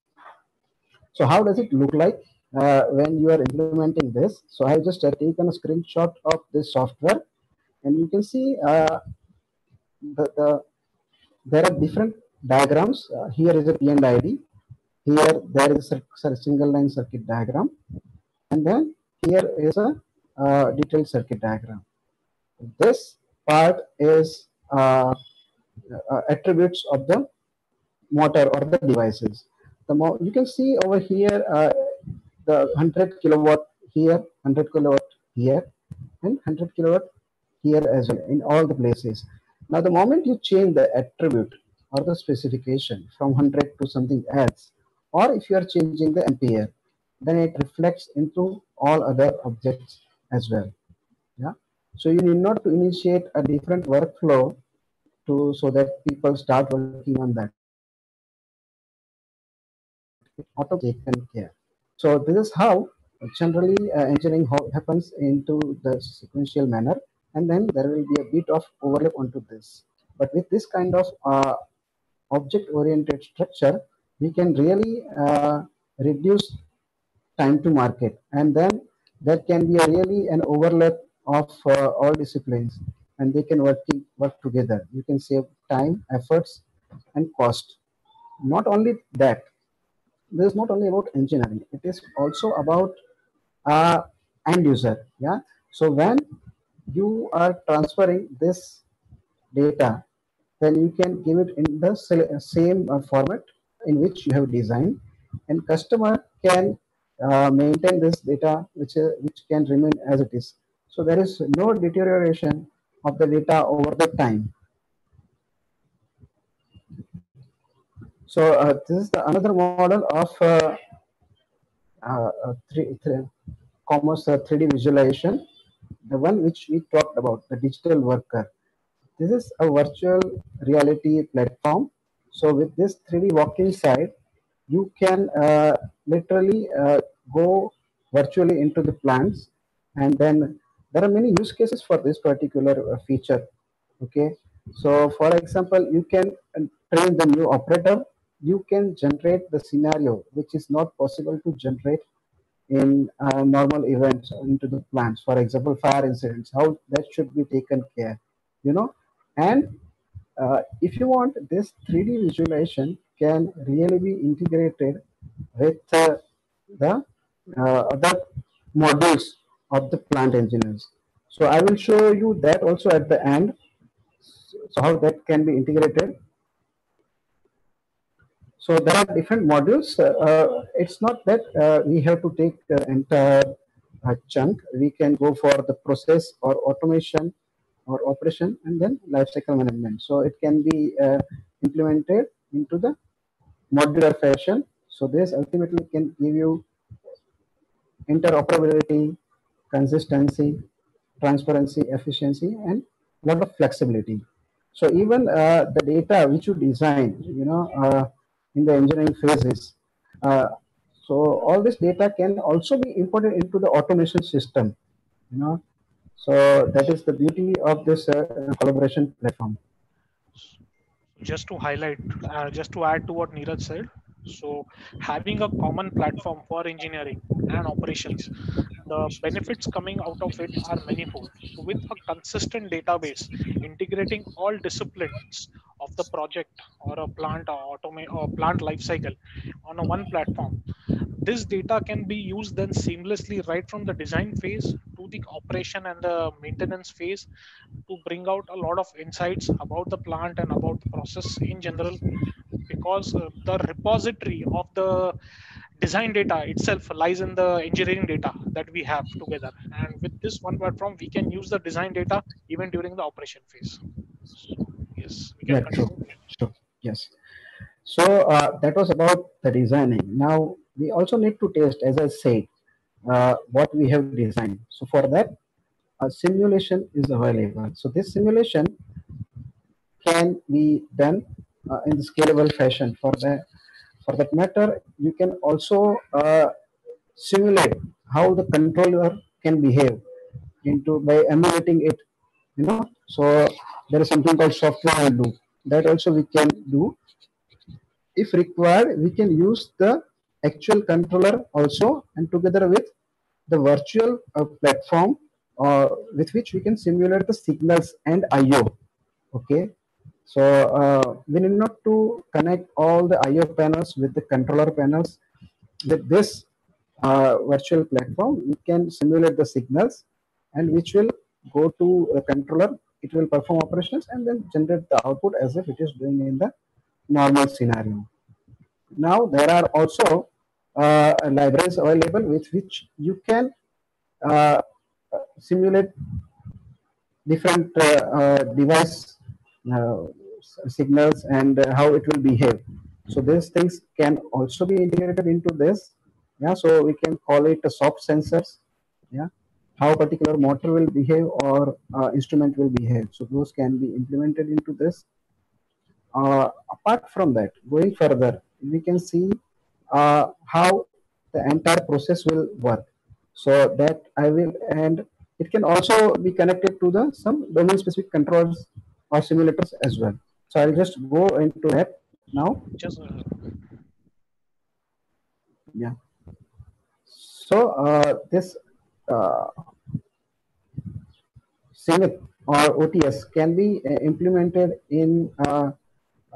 So how does it look like uh, when you are implementing this? So I have just uh, taken a screenshot of this software and you can see uh, the, the, there are different diagrams. Uh, here is a P&ID. Here there is a, single line circuit diagram, and then here is a uh, detailed circuit diagram. This part is uh, uh, attributes of the motor or the devices. The you can see over here uh, the 100 kilowatt here, 100 kilowatt here, and 100 kilowatt here as well in all the places. Now, the moment you change the attribute or the specification from 100 to something else, or if you are changing the ampere, then it reflects into all other objects as well. Yeah. So you need not to initiate a different workflow to so that people start working on that. Auto taken care. So this is how generally uh, engineering happens into the sequential manner and then there will be a bit of overlap onto this. But with this kind of uh, object-oriented structure, we can really uh, reduce time to market. And then that can be a really an overlap of uh, all disciplines and they can work, work together. You can save time, efforts, and cost. Not only that, this is not only about engineering, it is also about uh, end user. Yeah. So when you are transferring this data, then you can give it in the same uh, format in which you have designed and customer can uh, maintain this data which, uh, which can remain as it is. So there is no deterioration of the data over the time. So uh, this is the another model of uh, uh, three, three, COMOS 3D visualization the one which we talked about, the digital worker. This is a virtual reality platform. So with this 3D Walkinside, you can uh, literally uh, go virtually into the plants and then there are many use cases for this particular uh, feature. Okay. So for example, you can uh, train the new operator. You can generate the scenario, which is not possible to generate in uh, normal events into the plants for example fire incidents how that should be taken care you know and uh, if you want this 3d visualization can really be integrated with uh, the uh, other modules of the plant engineers so i will show you that also at the end so how that can be integrated so there are different modules. Uh, it's not that uh, we have to take the entire uh, chunk. We can go for the process or automation or operation and then lifecycle management. So it can be uh, implemented into the modular fashion. So this ultimately can give you interoperability, consistency, transparency, efficiency, and a lot of flexibility. So even uh, the data which you design, you know, uh, in the engineering phases. Uh, so all this data can also be imported into the automation system, you know. So that is the beauty of this uh, collaboration platform. Just to highlight, uh, just to add to what Neeraj said, so having a common platform for engineering and operations, the benefits coming out of it are manifold. So with a consistent database, integrating all disciplines of the project or a plant or automate or plant lifecycle on a one platform, this data can be used then seamlessly right from the design phase to the operation and the maintenance phase to bring out a lot of insights about the plant and about the process in general because uh, the repository of the design data itself lies in the engineering data that we have together. And with this one platform we can use the design data even during the operation phase. So, yes we can yeah, sure, sure. yes. So uh, that was about the designing. Now we also need to test as i said uh, what we have designed. So for that a simulation is available. So this simulation can be done uh, in the scalable fashion. For that, for that matter, you can also uh, simulate how the controller can behave into by emulating it. You know, so there is something called software loop that also we can do. If required, we can use the actual controller also and together with the virtual uh, platform uh, with which we can simulate the signals and IO. Okay, So uh, we need not to connect all the IO panels with the controller panels. With this uh, virtual platform, we can simulate the signals and which will go to the controller. It will perform operations and then generate the output as if it is doing in the normal scenario. Now there are also uh, libraries available with which you can uh, simulate different uh, uh, device signals and how it will behave. So these things can also be integrated into this. Yeah, so we can call it soft sensors. Yeah, how particular motor will behave or uh, instrument will behave. So those can be implemented into this. Uh, apart from that, going further, we can see uh, how the entire process will work. So that I will, and it can also be connected to the some domain specific controls or simulators as well. So I'll just go into that now. Just, yeah. So uh, this uh, or OTS can be uh, implemented in uh,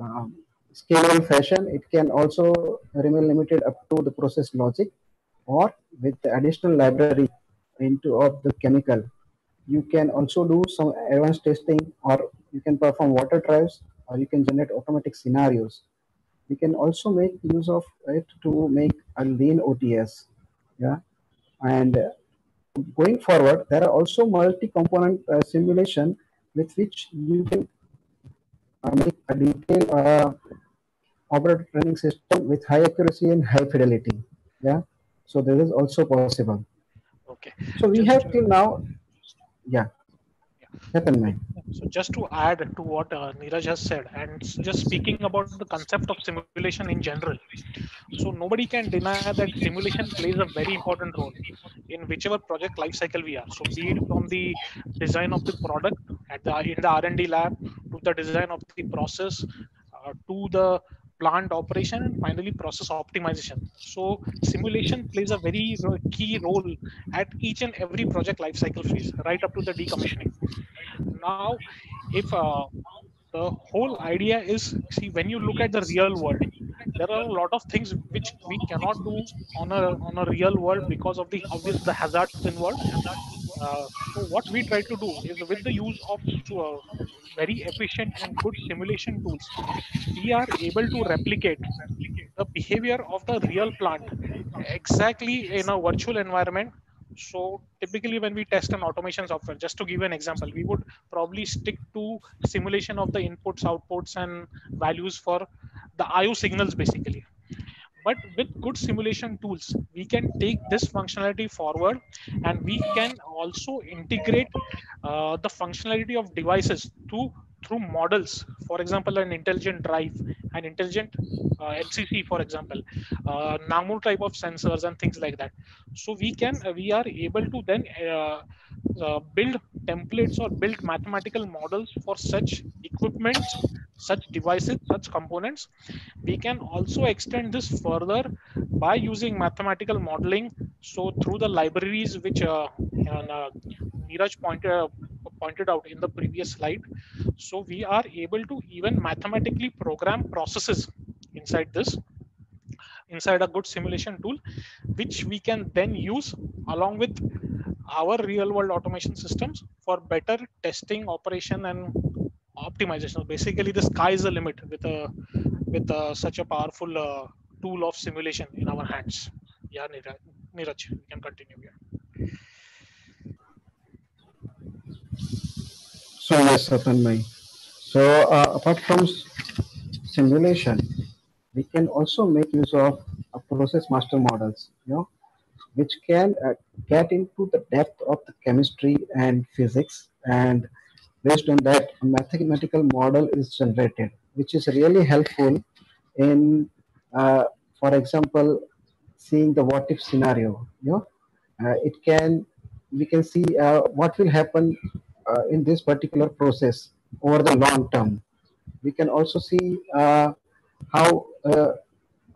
um, scalable fashion. It can also remain limited up to the process logic or with the additional library into of the chemical. You can also do some advanced testing or you can perform water trials or you can generate automatic scenarios. You can also make use of it to make a lean OTS. Yeah. And uh, going forward, there are also multi-component uh, simulation with which you can uh, make a detailed uh, operator training system with high accuracy and high fidelity. Yeah. So this is also possible. okay. So we Just, have uh, till now, yeah. So just to add to what uh, Neeraj has said, and just speaking about the concept of simulation in general, so nobody can deny that simulation plays a very important role in whichever project life cycle we are. So be it from the design of the product at the in the R&D lab to the design of the process uh, to the plant operation and finally process optimization. So simulation plays a very key role at each and every project life cycle phase, right up to the decommissioning now if uh, the whole idea is see when you look at the real world there are a lot of things which we cannot do on a on a real world because of the obvious the hazards involved so what we try to do is with the use of uh, very efficient and good simulation tools we are able to replicate the behavior of the real plant exactly in a virtual environment. So typically when we test an automation software just to give an example we would probably stick to simulation of the inputs outputs and values for the io signals basically but with good simulation tools we can take this functionality forward and we can also integrate uh, the functionality of devices through through models for example an intelligent drive an intelligent uh, for example uh, NAMUR type of sensors and things like that. So we can uh, we are able to then uh, uh, build templates or build mathematical models for such equipment such devices such components. We can also extend this further by using mathematical modeling. So through the libraries which uh, and, uh, Neeraj pointed pointed out in the previous slide. So we are able to even mathematically program processes inside this inside a good simulation tool which we can then use along with our real world automation systems for better testing operation and optimization. Basically the sky is the limit with a with uh, such a powerful uh, tool of simulation in our hands. Yeah Neeraj, Neeraj you can continue here So yes, Satanmay. So uh, apart from simulation, we can also make use of uh, process master models, you know, which can uh, get into the depth of the chemistry and physics, and based on that, a mathematical model is generated, which is really helpful in, uh, for example, seeing the what if scenario. You know, uh, it can we can see uh, what will happen uh, in this particular process over the long term. We can also see uh, how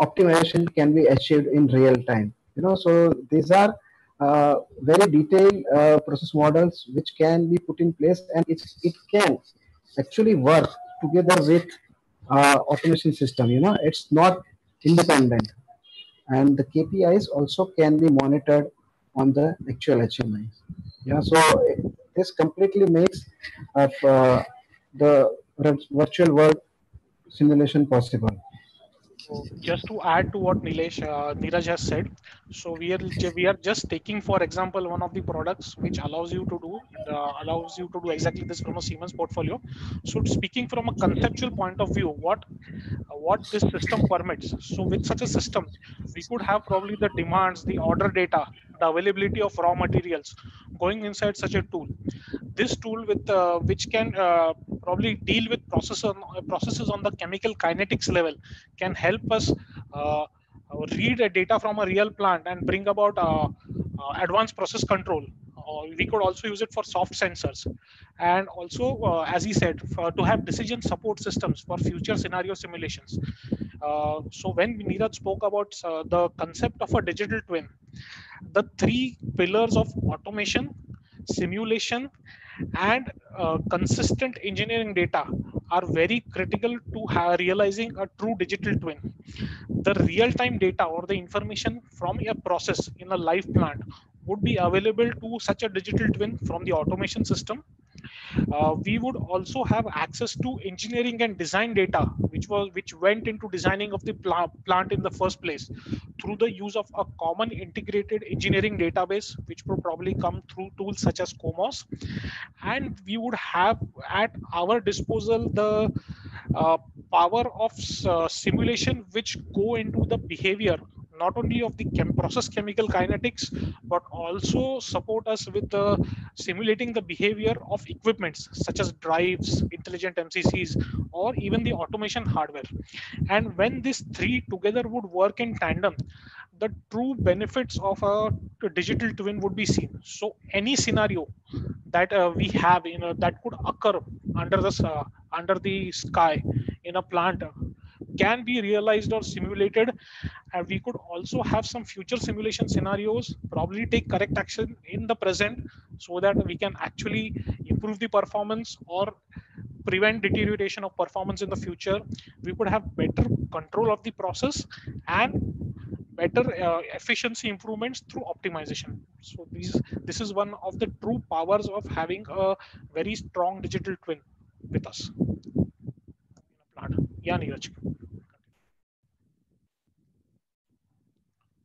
optimization can be achieved in real time. You know, so these are uh, very detailed uh, process models which can be put in place, and it it can actually work together with uh, automation system. You know, it's not independent, and the KPIs also can be monitored on the actual achievements. Yeah, so this completely makes uh, the virtual world simulation possible. So just to add to what Nilesh, uh, has said, so we are we are just taking, for example, one of the products which allows you to do uh, allows you to do exactly this from a Siemens portfolio. So speaking from a conceptual point of view, what what this system permits. So with such a system, we could have probably the demands, the order data, the availability of raw materials going inside such a tool. This tool with uh, which can uh, probably deal with process processes on the chemical kinetics level can help us uh, read data from a real plant and bring about uh, uh, advanced process control. we could also use it for soft sensors and also as he said for, to have decision support systems for future scenario simulations uh, so when Neeraj spoke about uh, the concept of a digital twin, the three pillars of automation, simulation, and uh, consistent engineering data are very critical to realizing a true digital twin. The real-time data or the information from a process in a live plant would be available to such a digital twin from the automation system uh, we would also have access to engineering and design data, which was which went into designing of the pl plant in the first place, through the use of a common integrated engineering database, which would probably come through tools such as COMOS, and we would have at our disposal the uh, power of uh, simulation which go into the behavior not only of the chem process chemical kinetics, but also support us with the simulating the behavior of equipments such as drives, intelligent MCCs, or even the automation hardware. And when these three together would work in tandem, the true benefits of a digital twin would be seen. So any scenario that uh, we have, you know, that could occur under the uh, under the sky in a plant can be realized or simulated. And we could also have some future simulation scenarios probably take correct action in the present so that we can actually improve the performance or prevent deterioration of performance in the future. We could have better control of the process and better uh, efficiency improvements through optimization. So these this is one of the true powers of having a very strong digital twin with us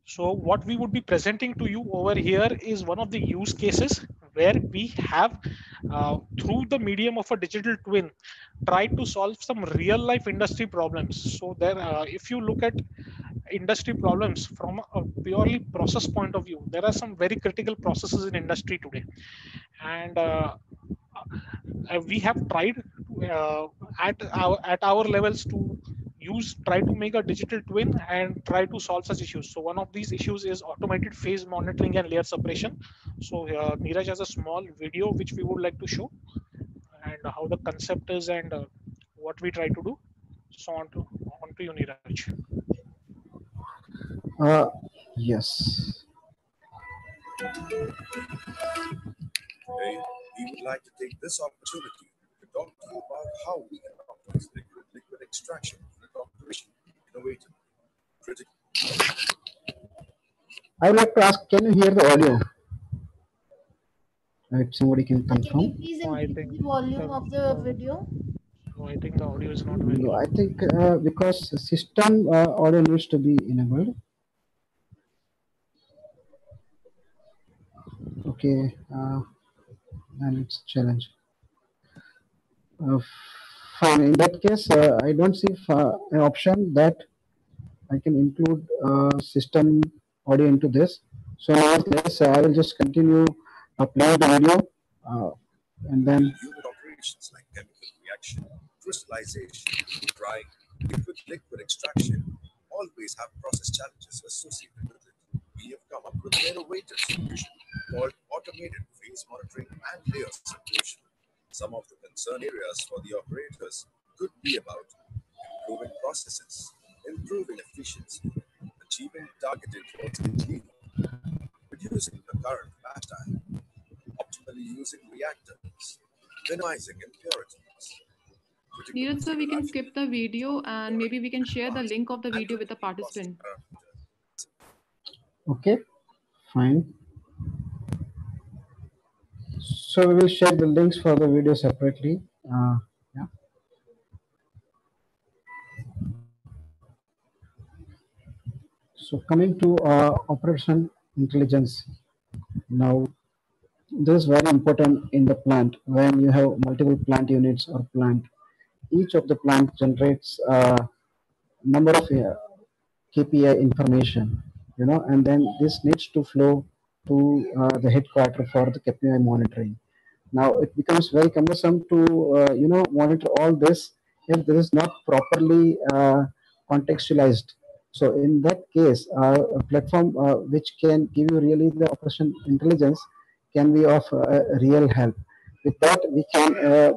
So what we would be presenting to you over here is one of the use cases where we have, uh, through the medium of a digital twin, tried to solve some real life industry problems. So there, uh, if you look at industry problems from a purely process point of view, there are some very critical processes in industry today. And uh we have tried uh, at our at our levels to use try to make a digital twin and try to solve such issues. So one of these issues is automated phase monitoring and layer separation so uh, Neeraj has a small video which we would like to show and how the concept is and uh, what we try to do. So on to on to you Neeraj. Uh, yes like to take this opportunity to talk to you about how we can optimize liquid, liquid extraction innovative, critical. I would like to ask, can you hear the audio? If somebody can confirm. Can you please increase I think the volume of the video? No, I think the audio is not very No, I think uh, because system uh, audio needs to be enabled. Okay, uh, and it's challenge. Uh, fine. In that case, uh, I don't see an option that I can include uh, system audio into this. So yes, I will just continue playing the uh, and then. Operations like chemical reaction, crystallization, drying, liquid liquid extraction always have process challenges associated with it. We have come up with an innovative solution called automated phase monitoring and layer separation. Some of the concern areas for the operators could be about improving processes, improving efficiency, achieving targeted process reducing the current batch time, optimally using reactors, minimizing impurities, Neeraj sir, we can skip the video and maybe we can share the link of the video with the participant. Okay, fine. So we will share the links for the video separately. Uh, yeah. So coming to uh, operation intelligence. Now, this is very important in the plant when you have multiple plant units or plant. Each of the plant generates a number of uh, KPI information, you know, and then this needs to flow to uh, the headquarter for the KPI monitoring. Now it becomes very cumbersome to, uh, you know, monitor all this if this is not properly uh, contextualized. So in that case, a platform uh, which can give you really the operation intelligence can be of uh, real help. With that, we can uh,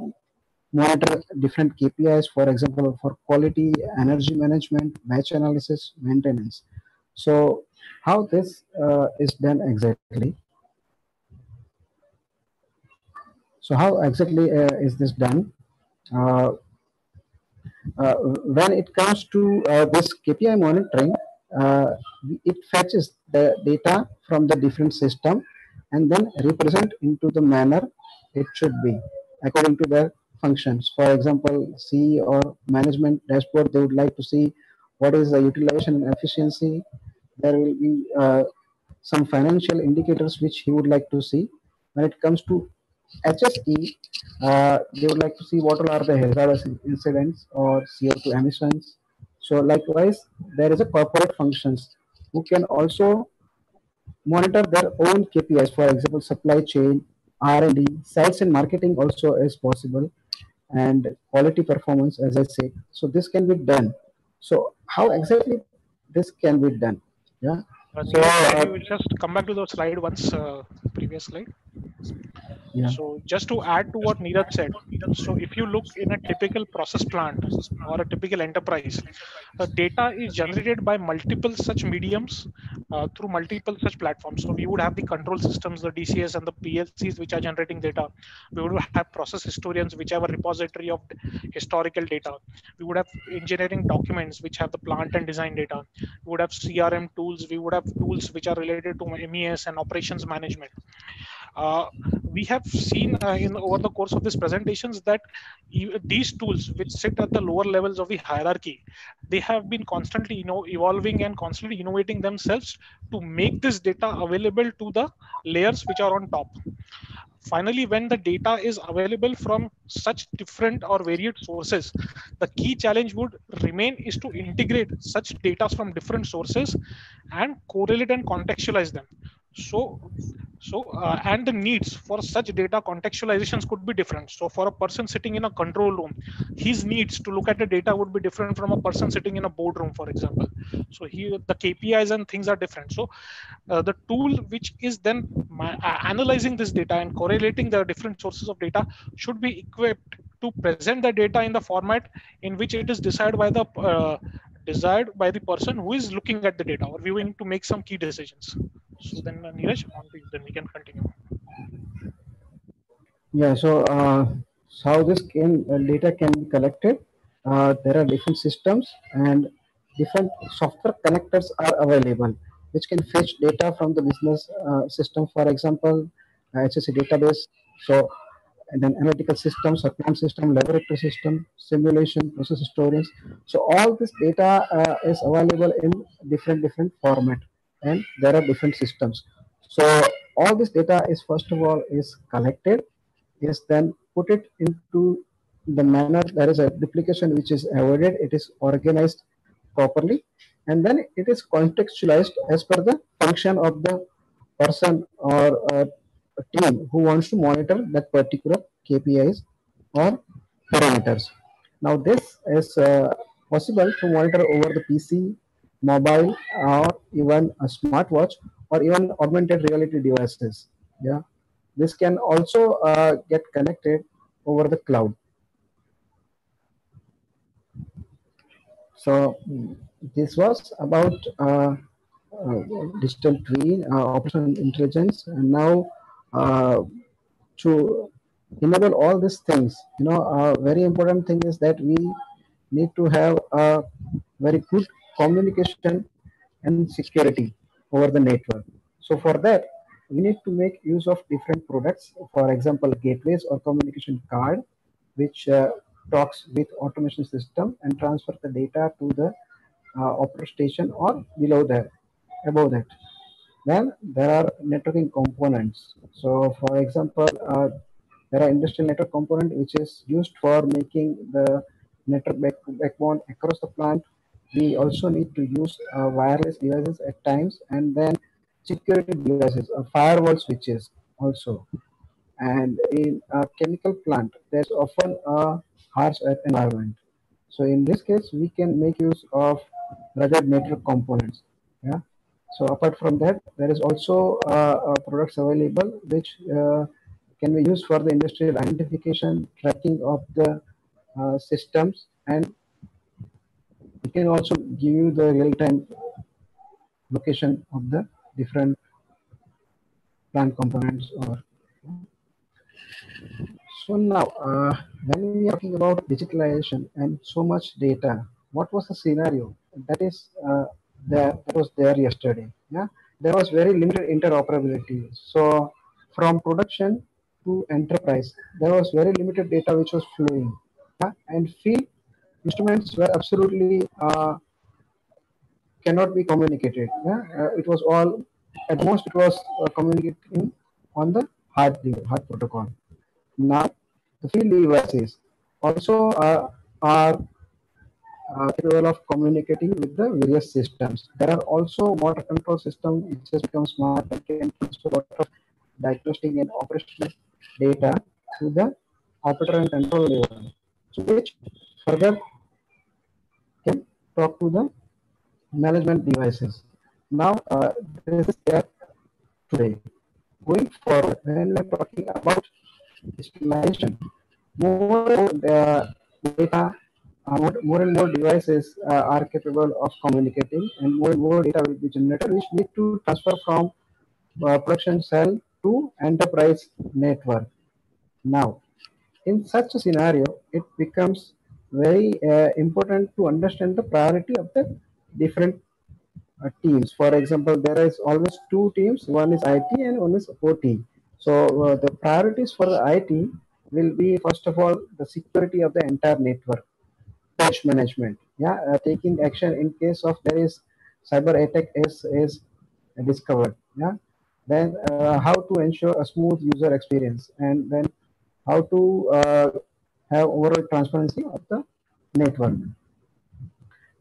monitor different KPIs, for example, for quality, energy management, batch analysis, maintenance. So how this uh, is done exactly? So how exactly uh, is this done? Uh, uh, when it comes to uh, this KPI monitoring, uh, it fetches the data from the different system and then represent into the manner it should be according to their functions. For example, C or management dashboard, they would like to see what is the utilization and efficiency. There will be uh, some financial indicators which he would like to see. When it comes to HSE, uh, they would like to see what all are the hazardous incidents or CO2 emissions. So likewise, there is a corporate functions who can also monitor their own KPIs. For example, supply chain, R&D, sales and marketing also is possible, and quality performance, as I said. So this can be done. So how exactly this can be done? Yeah. So, uh, you just come back to the slide once, uh, previous slide? Yeah. So just to add to what Neeraj said, so if you look in a typical process plant or a typical enterprise, the data is generated by multiple such mediums uh, through multiple such platforms. So we would have the control systems, the DCS and the PLCs which are generating data. We would have process historians which have a repository of historical data. We would have engineering documents which have the plant and design data. We would have CRM tools. We would have tools which are related to MES and operations management. Uh, we have seen uh, in over the course of these presentations that e- these tools which sit at the lower levels of the hierarchy they have been constantly you know evolving and constantly innovating themselves to make this data available to the layers which are on top finally when the data is available from such different or varied sources the key challenge would remain is to integrate such data from different sources and correlate and contextualize them so so uh, and the needs for such data contextualizations could be different. So for a person sitting in a control room his needs to look at the data would be different from a person sitting in a boardroom for example. So here the kpis and things are different. So uh, the tool which is then ma- uh, analyzing this data and correlating the different sources of data should be equipped to present the data in the format in which it is decided by the uh, desired by the person who is looking at the data or viewing to make some key decisions so then uh, Neeraj, on to you, then we can continue Yeah, so, uh, so how this can, uh, data can be collected? Uh, there are different systems and different software connectors are available, which can fetch data from the business uh, system. For example, uh, HSC database. So, and then analytical systems, or system, laboratory system, simulation, process historians. So all this data uh, is available in different different format, and there are different systems. So all this data is first of all is collected is then put it into the manner there is a duplication which is avoided it is organized properly and then it is contextualized as per the function of the person or uh, team who wants to monitor that particular kpis or parameters. Now this is uh, possible to monitor over the pc mobile or even a smartwatch or even augmented reality devices. Yeah. This can also uh, get connected over the cloud. So this was about uh, uh, digital twin, uh, operational intelligence, and now uh, to enable all these things, you know, a very important thing is that we need to have a very good communication and security over the network. So for that, we need to make use of different products. For example, gateways or communication card, which uh, talks with automation system and transfer the data to the uh, operator station or below that, above that. Then there are networking components. So for example, uh, there are industrial network component which is used for making the network back, backbone across the plant. We also need to use uh, wireless devices at times and then security devices, uh, firewall switches also. And in a chemical plant, there's often a harsh environment. So in this case, we can make use of rugged network components. Yeah. So apart from that, there is also uh, products available which uh, can be used for the industrial identification, tracking of the uh, systems, and it can also give you the real-time location of the different plant components or so now uh, when we are talking about digitalization and so much data what was the scenario? That is uh, that was there yesterday yeah there was very limited interoperability so from production to enterprise there was very limited data which was flowing yeah? and field instruments were absolutely uh, cannot be communicated yeah? Uh, it was all at most it was uh, communicating on the HART HART protocol now the field devices also are uh, of communicating with the various systems. There are also motor control systems which has become smart and can transfer lot diagnostic and operational data to the operator and control level, which further can talk to the management devices. Now, uh, this is there today. Going forward, when we're talking about digitalization, more uh, data more, more, and more devices uh, are capable of communicating and more and more data will be generated which need to transfer from uh, production cell to enterprise network. Now, in such a scenario, it becomes very uh, important to understand the priority of the different uh, teams. For example, there is always two teams, one is IT and one is OT. So uh, the priorities for the IT will be first of all the security of the entire network patch management. Yeah uh, taking action in case of there is cyber attack is is discovered. Yeah. Then uh, how to ensure a smooth user experience. And then how to uh, have overall transparency of the network.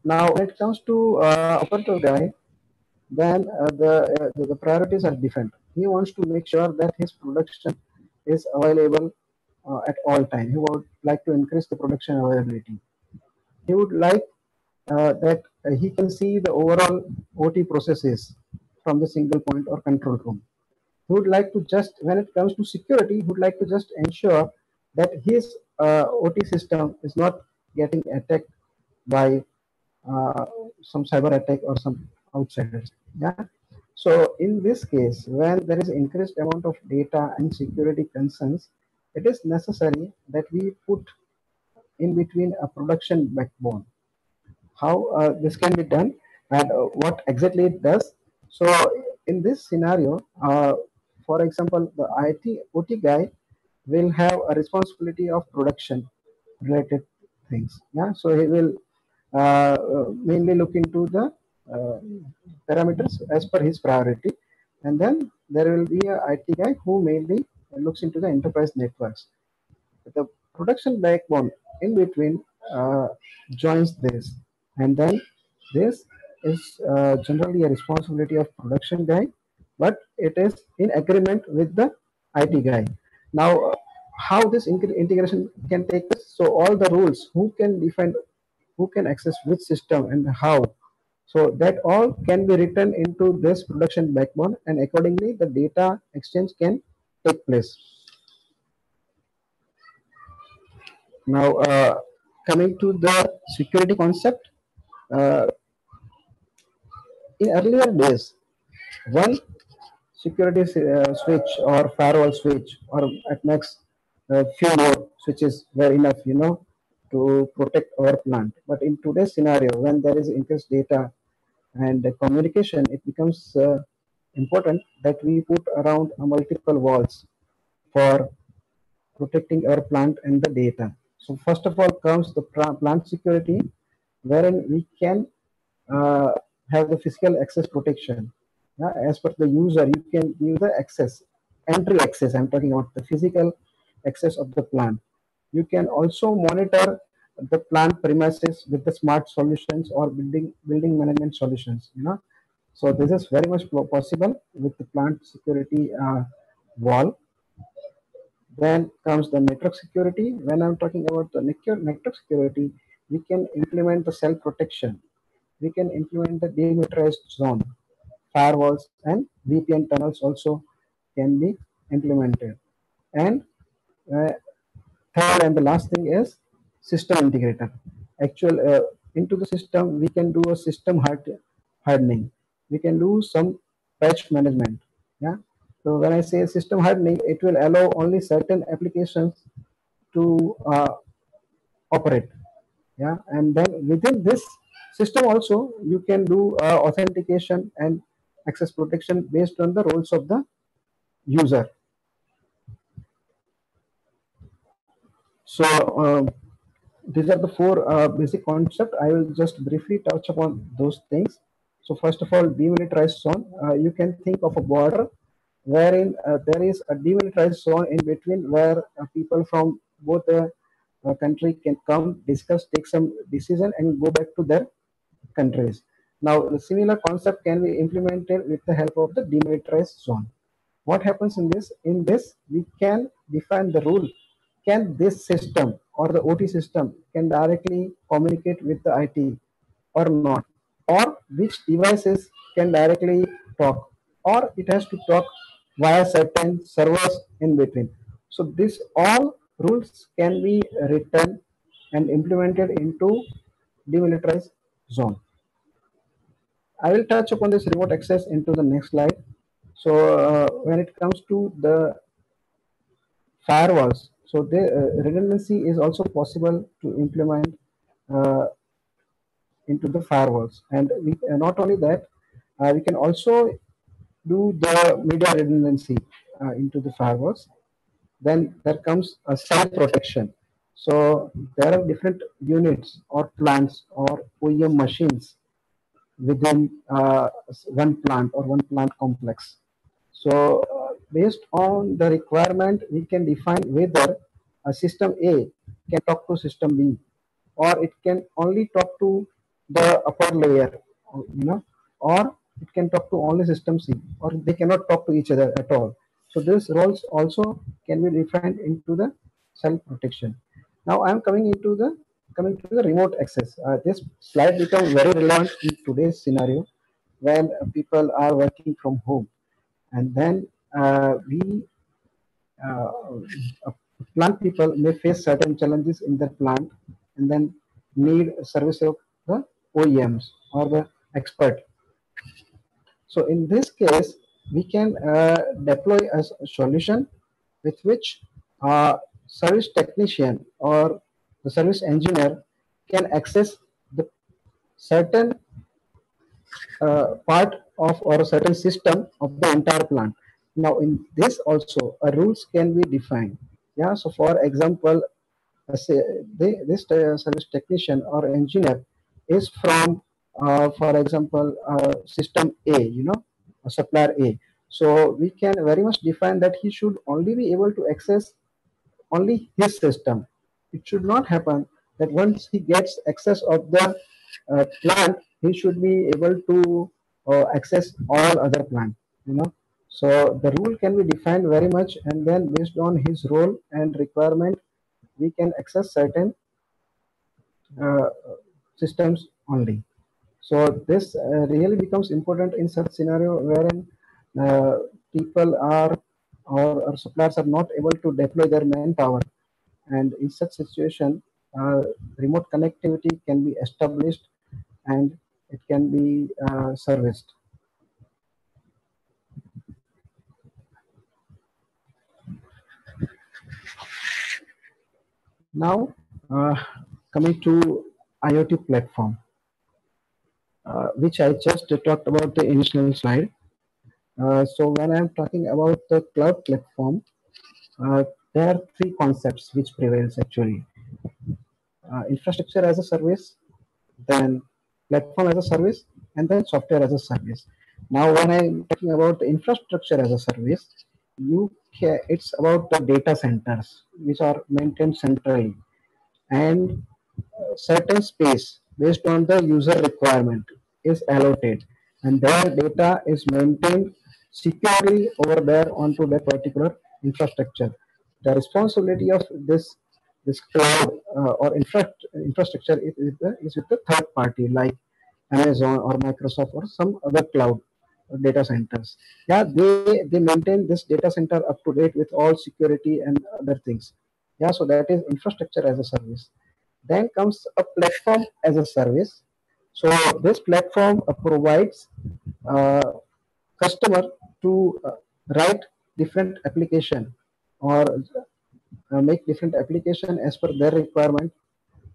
Now when it comes to uh, operator guy then uh, the, uh, the the priorities are different. He wants to make sure that his production is available uh, at all time. He would like to increase the production availability he would like uh, that he can see the overall OT processes from the single point or control room. He would like to just, when it comes to security, he would like to just ensure that his uh, OT system is not getting attacked by uh, some cyber attack or some outsiders. Yeah. So in this case, when there is increased amount of data and security concerns, it is necessary that we put in between a production backbone. How uh, this can be done and uh, what exactly it does. So in this scenario, uh, for example, the IT OT guy will have a responsibility of production related things. Yeah, so he will uh, mainly look into the uh, parameters as per his priority, and then there will be a IT guy who mainly looks into the enterprise networks. The production backbone in between uh, joins this. And then this is uh, generally a responsibility of production guy but it is in agreement with the IT guy. Now how this integration can take place? So all the rules who can define who can access which system and how? So that all can be written into this production backbone and accordingly the data exchange can take place Now, uh, coming to the security concept, uh, in earlier days, one security uh, switch or firewall switch or at max a few more switches were enough, you know, to protect our plant. But in today's scenario, when there is increased data and communication, it becomes uh, important that we put around multiple walls for protecting our plant and the data. So first of all comes the plant security, wherein we can uh, have the physical access protection. Yeah, as per the user, you can give the access, entry access. I'm talking about the physical access of the plant. You can also monitor the plant premises with the smart solutions or building building management solutions. You know, so this is very much possible with the plant security uh, wall. Then comes the network security. When I'm talking about the network security, we can implement the cell protection. We can implement the demilitarized zone, firewalls, and VPN tunnels also can be implemented. And uh, third and the last thing is system integrity. Actual uh, into the system, we can do a system hard hardening. We can do some patch management. Yeah. So when I say system hardening, it will allow only certain applications to uh, operate. Yeah, and then within this system also you can do uh, authentication and access protection based on the roles of the user. So uh, these are the four uh, basic concepts. I will just briefly touch upon those things. So first of all, demilitarized zone. Uh, you can think of a border wherein uh, there is a demilitarized zone in between where uh, people from both the uh, country can come, discuss, take some decision and go back to their countries. Now, a similar concept can be implemented with the help of the demilitarized zone. What happens in this? In this, we can define the rule. Can this system or the OT system can directly communicate with the IT or not? Or which devices can directly talk? Or it has to talk via certain servers in between. So this all rules can be written and implemented into demilitarized zone. I will touch upon this remote access into the next slide. So uh, when it comes to the firewalls, so the uh, redundancy is also possible to implement uh, into the firewalls. And we, uh, not only that, uh, we can also do the media redundancy uh, into the firewalls. Then there comes a cell protection. So there are different units or plants or OEM machines within uh, one plant or one plant complex. So uh, based on the requirement, we can define whether a system A can talk to system B or it can only talk to the upper layer, you know, or it can talk to only system C or they cannot talk to each other at all. So these roles also can be defined into the cell protection. Now I'm coming into the coming to the remote access. Uh, this slide becomes very relevant in today's scenario when people are working from home. And then uh, we uh, plant people may face certain challenges in their plant and then need service of the OEMs or the expert. So in this case, we can uh, deploy a solution with which uh, service technician or the service engineer can access the certain uh, part of or a certain system of the entire plant. Now in this also a rules can be defined. Yeah, so for example, say this uh, service technician or engineer is from, uh, for example, uh, system A, you know, supplier A. So we can very much define that he should only be able to access only his system. It should not happen that once he gets access of the uh, plant, he should be able to uh, access all other plant. You know, so the rule can be defined very much, and then based on his role and requirement, we can access certain uh, systems only. So this uh, really becomes important in such scenario wherein uh, people are or, suppliers are not able to deploy their manpower. And in such situation, uh, remote connectivity can be established and it can be serviced. Now, uh, coming to IoT platform, uh, which I just talked about the initial slide. Uh, so when I'm talking about the cloud platform, uh, there are three concepts which prevails actually. Uh, infrastructure as a service, then platform as a service, and then software as a service. Now, when I'm talking about the infrastructure as a service, you it's about the data centers which are maintained centrally and uh, certain space based on the user requirement is allotted and their data is maintained securely over there onto that particular infrastructure. The responsibility of this this cloud uh, or infra infrastructure is with, the, is with the third party like Amazon or Microsoft or some other cloud data centers. Yeah, they they maintain this data center up to date with all security and other things. Yeah, so that is infrastructure as a service. Then comes a platform as a service. So this platform uh, provides uh, customer to uh, write different application or uh, make different application as per their requirement.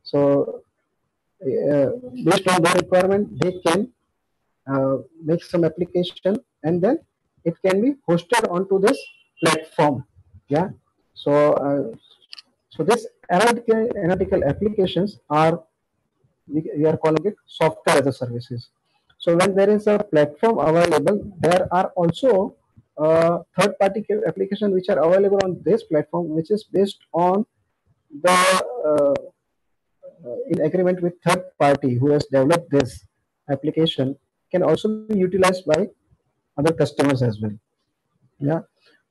So uh, based on their requirement, they can uh, make some application and then it can be hosted onto this platform. Yeah. So so this analytical, analytical applications are we, we are calling it software as a services. So when there is a platform available, there are also uh, third-party application which are available on this platform, which is based on the uh, in agreement with third party who has developed this application can also be utilized by other customers as well. Yeah.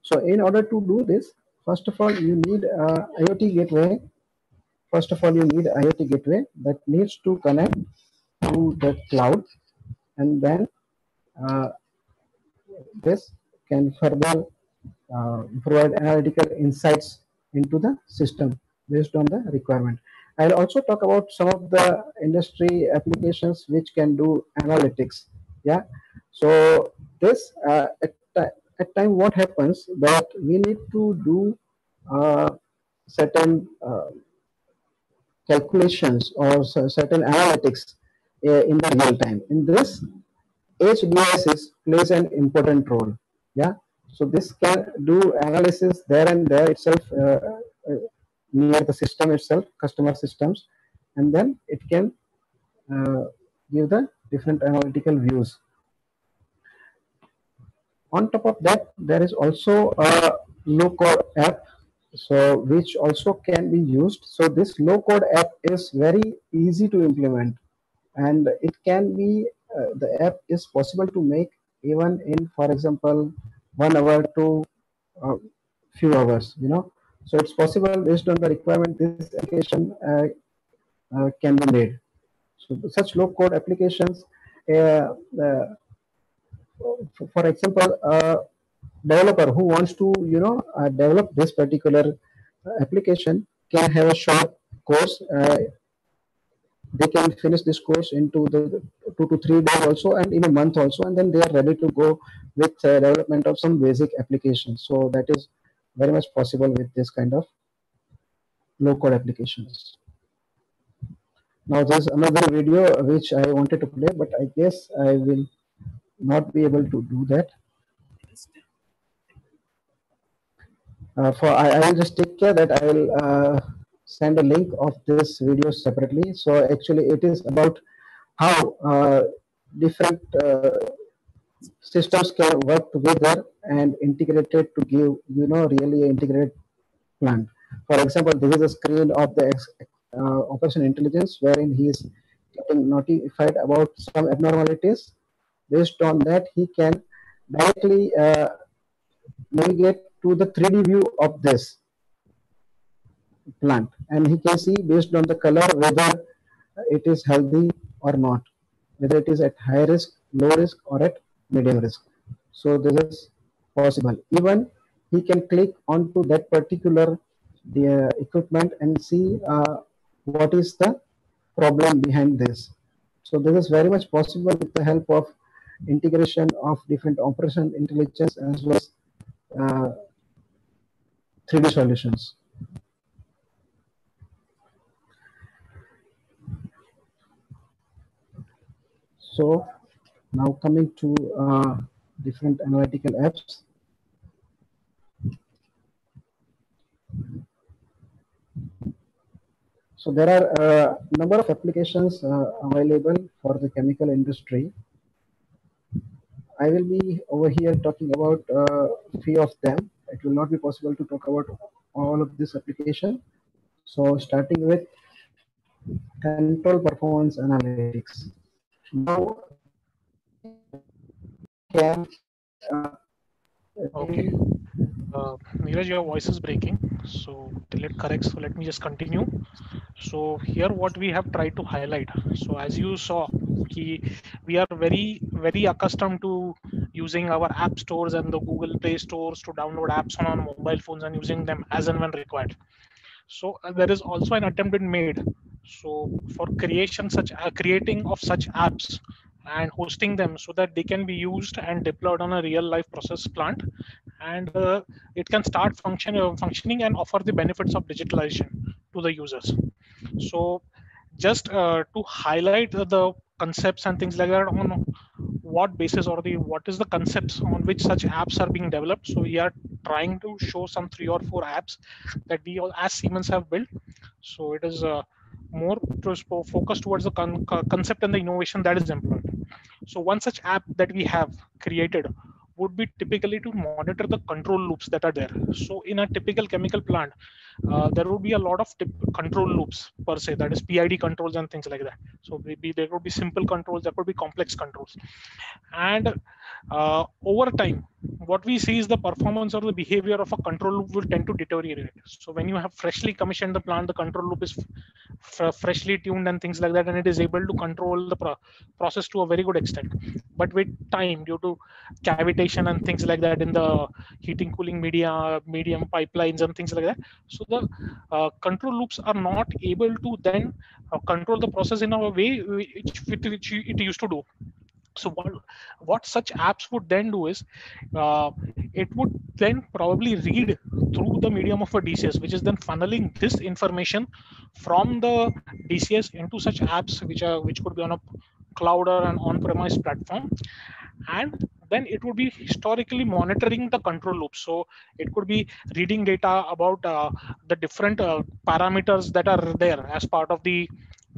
So in order to do this, first of all, you need a IoT gateway. First of all, you need IoT gateway that needs to connect to the cloud, and then uh, this can further uh, provide analytical insights into the system based on the requirement. I'll also talk about some of the industry applications which can do analytics. Yeah. So this uh, at, time what happens that we need to do uh, certain uh, calculations or certain analytics uh, in the real time. In this, devices plays an important role. Yeah. So this can do analysis there and there itself uh, uh, near the system itself, customer systems, and then it can uh, give the different analytical views. On top of that, there is also a low code app, so which also can be used. So this low code app is very easy to implement, and it can be uh, the app is possible to make even in, for example, one hour to uh, few hours. You know, so it's possible based on the requirement this application uh, uh, can be made. So such low code applications, uh, uh for example, a developer who wants to you know uh, develop this particular application can have a short course. Uh, they can finish this course into the two to three days also and in a month also and then they are ready to go with development of some basic applications so that is very much possible with this kind of low code applications. Now there's another video which I wanted to play, but I guess I will not be able to do that. Uh, for I, I, will just take care that I will uh, send a link of this video separately. So actually it is about how uh, different uh, systems can work together and integrated to give you know really integrated plan. For example, this is a screen of the uh, operation intelligence wherein he is getting notified about some abnormalities. Based on that, he can directly uh, navigate to the 3D view of this plant and he can see based on the color whether it is healthy or not, whether it is at high risk, low risk or at medium risk. So this is possible. Even he can click onto that particular the, uh, equipment and see uh, what is the problem behind this. So this is very much possible with the help of integration of different operation intelligence as well as uh, 3D solutions. So now coming to uh, different analytical apps. So there are a uh, number of applications uh, available for the chemical industry. I will be over here talking about a uh, few of them. It will not be possible to talk about all of this application. So starting with control performance analytics. Now, uh, Okay. Uh, Neeraj, your voice is breaking. So till it corrects, so let me just continue. So here what we have tried to highlight. So as you saw, we are very, very accustomed to using our app stores and the Google Play stores to download apps on our mobile phones and using them as and when required. So uh, there is also an attempt been made. So for creation such uh, creating of such apps and hosting them so that they can be used and deployed on a real life process plant and uh, it can start function, uh, functioning and offer the benefits of digitalization to the users so just uh, to highlight the concepts and things like that on what basis or the what is the concepts on which such apps are being developed so we are trying to show some three or four apps that we all as siemens have built so it is uh, more to focus towards the con concept and the innovation that is employed. So one such app that we have created would be typically to monitor the control loops that are there. So in a typical chemical plant, uh, there would be a lot of control loops per se, that is PID controls and things like that. So maybe there would be simple controls, there could be complex controls. And uh, over time, what we see is the performance or the behavior of a control loop will tend to deteriorate. So when you have freshly commissioned the plant, the control loop is freshly tuned and things like that, and it is able to control the pro process to a very good extent. But with time, due to cavitation and things like that in the heating cooling media, medium pipelines and things like that, so the uh, control loops are not able to then uh, control the process in a way which, which it used to do so what, what such apps would then do is uh, it would then probably read through the medium of a DCS, which is then funneling this information from the DCS into such apps which are which could be on a cloud or an on-premise platform, and then it would be historically monitoring the control loop. So it could be reading data about uh, the different uh, parameters that are there as part of the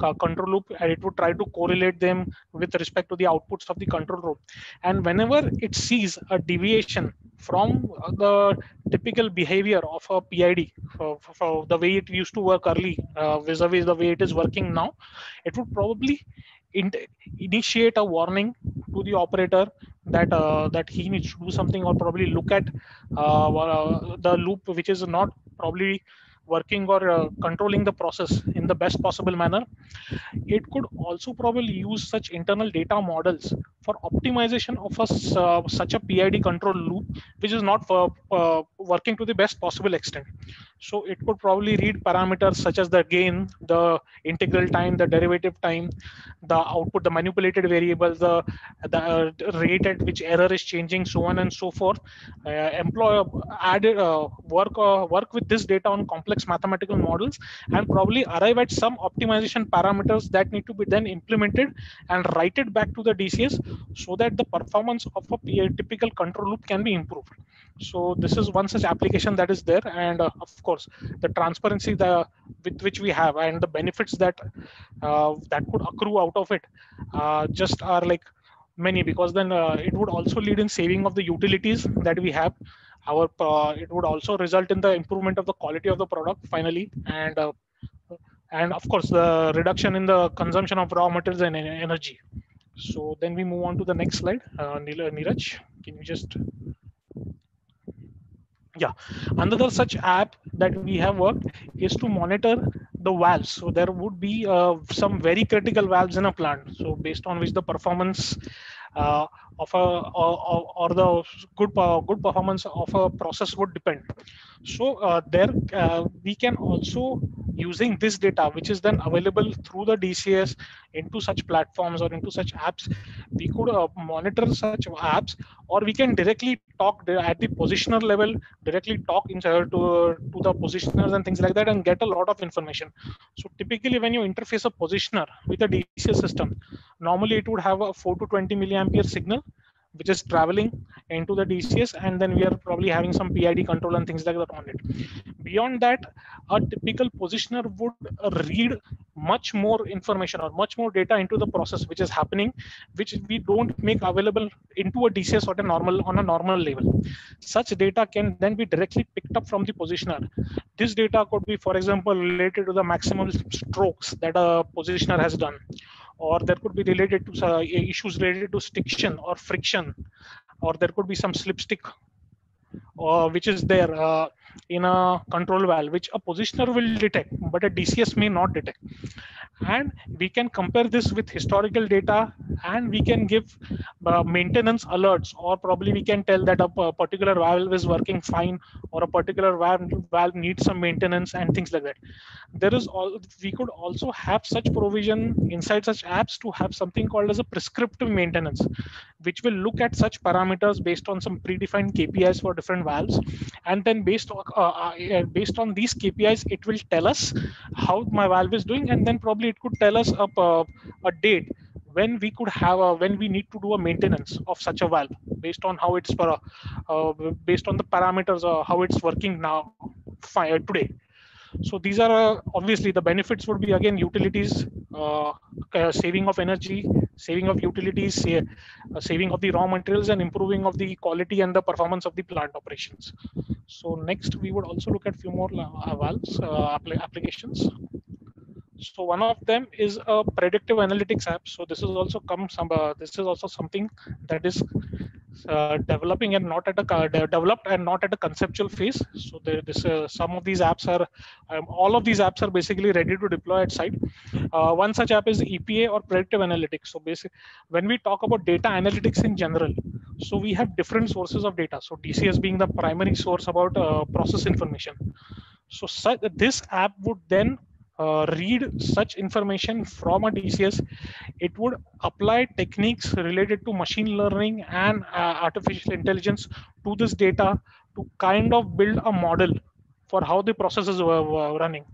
control loop and it would try to correlate them with respect to the outputs of the control loop. And whenever it sees a deviation from the typical behavior of a PID for, for the way it used to work early uh, vis-a-vis the way it is working now it would probably in initiate a warning to the operator that uh, that he needs to do something or probably look at uh the loop which is not probably working or uh, controlling the process in the best possible manner. It could also probably use such internal data models for optimization of a, uh, such a PID control loop, which is not for, uh, working to the best possible extent. So it could probably read parameters such as the gain, the integral time, the derivative time, the output, the manipulated variables, the, the uh, rate at which error is changing, so on and so forth. Uh, employ added uh, work uh, work with this data on complex mathematical models and probably arrive at some optimization parameters that need to be then implemented and write it back to the DCS so that the performance of a typical control loop can be improved. So this is one such application that is there, and uh, of course the transparency the with which we have and the benefits that uh, that could accrue out of it uh, just are like many because then uh, it would also lead in saving of the utilities that we have. Our uh, it would also result in the improvement of the quality of the product finally and uh, and of course the reduction in the consumption of raw materials and energy. So then we move on to the next slide uh, Neeraj. Can you just yeah. Another such app that we have worked is to monitor the valves. So there would be uh, some very critical valves in a plant. So based on which the performance uh, of a or, or, the good good performance of a process would depend so uh, there uh, we can also using this data, which is then available through the DCS into such platforms or into such apps, we could uh, monitor such apps, or we can directly talk at the positioner level, directly talk into, uh, to, to the positioners and things like that, and get a lot of information. So typically, when you interface a positioner with a DCS system, normally it would have a 4 to 20 milliampere signal which is traveling into the DCS, and then we are probably having some PID control and things like that on it. Beyond that, a typical positioner would read much more information or much more data into the process which is happening, which we don't make available into a DCS or a normal on a normal level. Such data can then be directly picked up from the positioner. This data could be, for example, related to the maximum strokes that a positioner has done or there could be related to uh, issues related to stiction or friction, or there could be some slipstick, uh, which is there uh, in a control valve, which a positioner will detect, but a DCS may not detect. And we can compare this with historical data and we can give uh, maintenance alerts or probably we can tell that a particular valve is working fine or a particular valve, valve needs some maintenance and things like that. There is all we could also have such provision inside such apps to have something called as a prescriptive maintenance which will look at such parameters based on some predefined kpis for different valves and then based on uh, uh, based on these kpis it will tell us how my valve is doing. And then probably it could tell us a, a date when we could have a, when we need to do a maintenance of such a valve based on how it's uh, uh, based on the parameters uh, how it's working now today so these are uh, obviously the benefits would be again utilities uh, saving of energy saving of utilities uh, saving of the raw materials and improving of the quality and the performance of the plant operations so next we would also look at few more valves applications so one of them is a predictive analytics app. So this is also come some. Uh, this is also something that is uh, developing and not at a uh, developed and not at a conceptual phase. So there, this uh, some of these apps are um, all of these apps are basically ready to deploy at site. Uh, one such app is EPA or predictive analytics. So basically, when we talk about data analytics in general, so we have different sources of data. So DCS being the primary source about uh, process information. So such, this app would then uh, read such information from a DCS, it would apply techniques related to machine learning and uh, artificial intelligence to this data to kind of build a model for how the processes were, were running.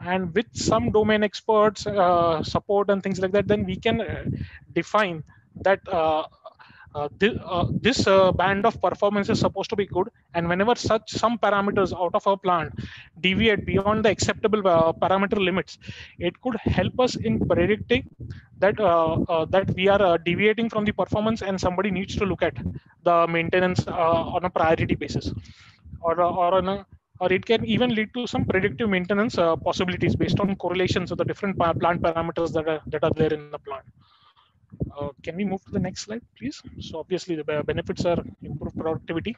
And with some domain experts uh, support and things like that, then we can uh, define that uh, uh, this, uh, band of performance is supposed to be good and whenever such some parameters out of our plant deviate beyond the acceptable uh, parameter limits it could help us in predicting that uh, that we are deviating from the performance and somebody needs to look at the maintenance on a priority basis or, or on a or it can even lead to some predictive maintenance possibilities based on correlations of the different plant parameters that are that are there in the plant. Uh, can we move to the next slide, please? So obviously the benefits are improved productivity.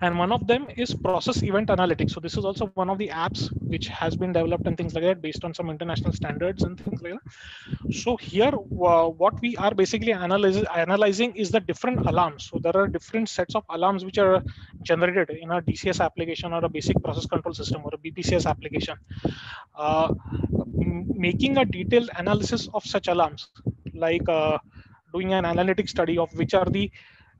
And one of them is process event analytics. So this is also one of the apps which has been developed and things like that based on some international standards and things like that. So here, uh, what we are basically analyzing, analyzing is the different alarms. So there are different sets of alarms which are generated in a DCS application or a basic process control system or a BPCS application. Uh, making a detailed analysis of such alarms like uh, doing an analytic study of which are the,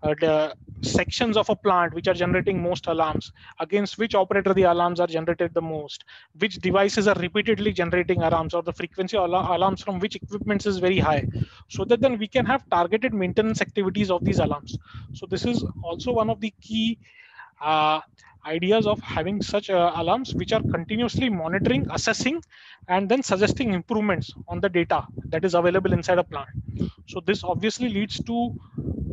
the sections of a plant which are generating most alarms against which operator the alarms are generated the most which devices are repeatedly generating alarms or the frequency of alarms from which equipments is very high so that then we can have targeted maintenance activities of these alarms. So this is also one of the key uh, ideas of having such uh, alarms which are continuously monitoring assessing and then suggesting improvements on the data that is available inside a plant. So this obviously leads to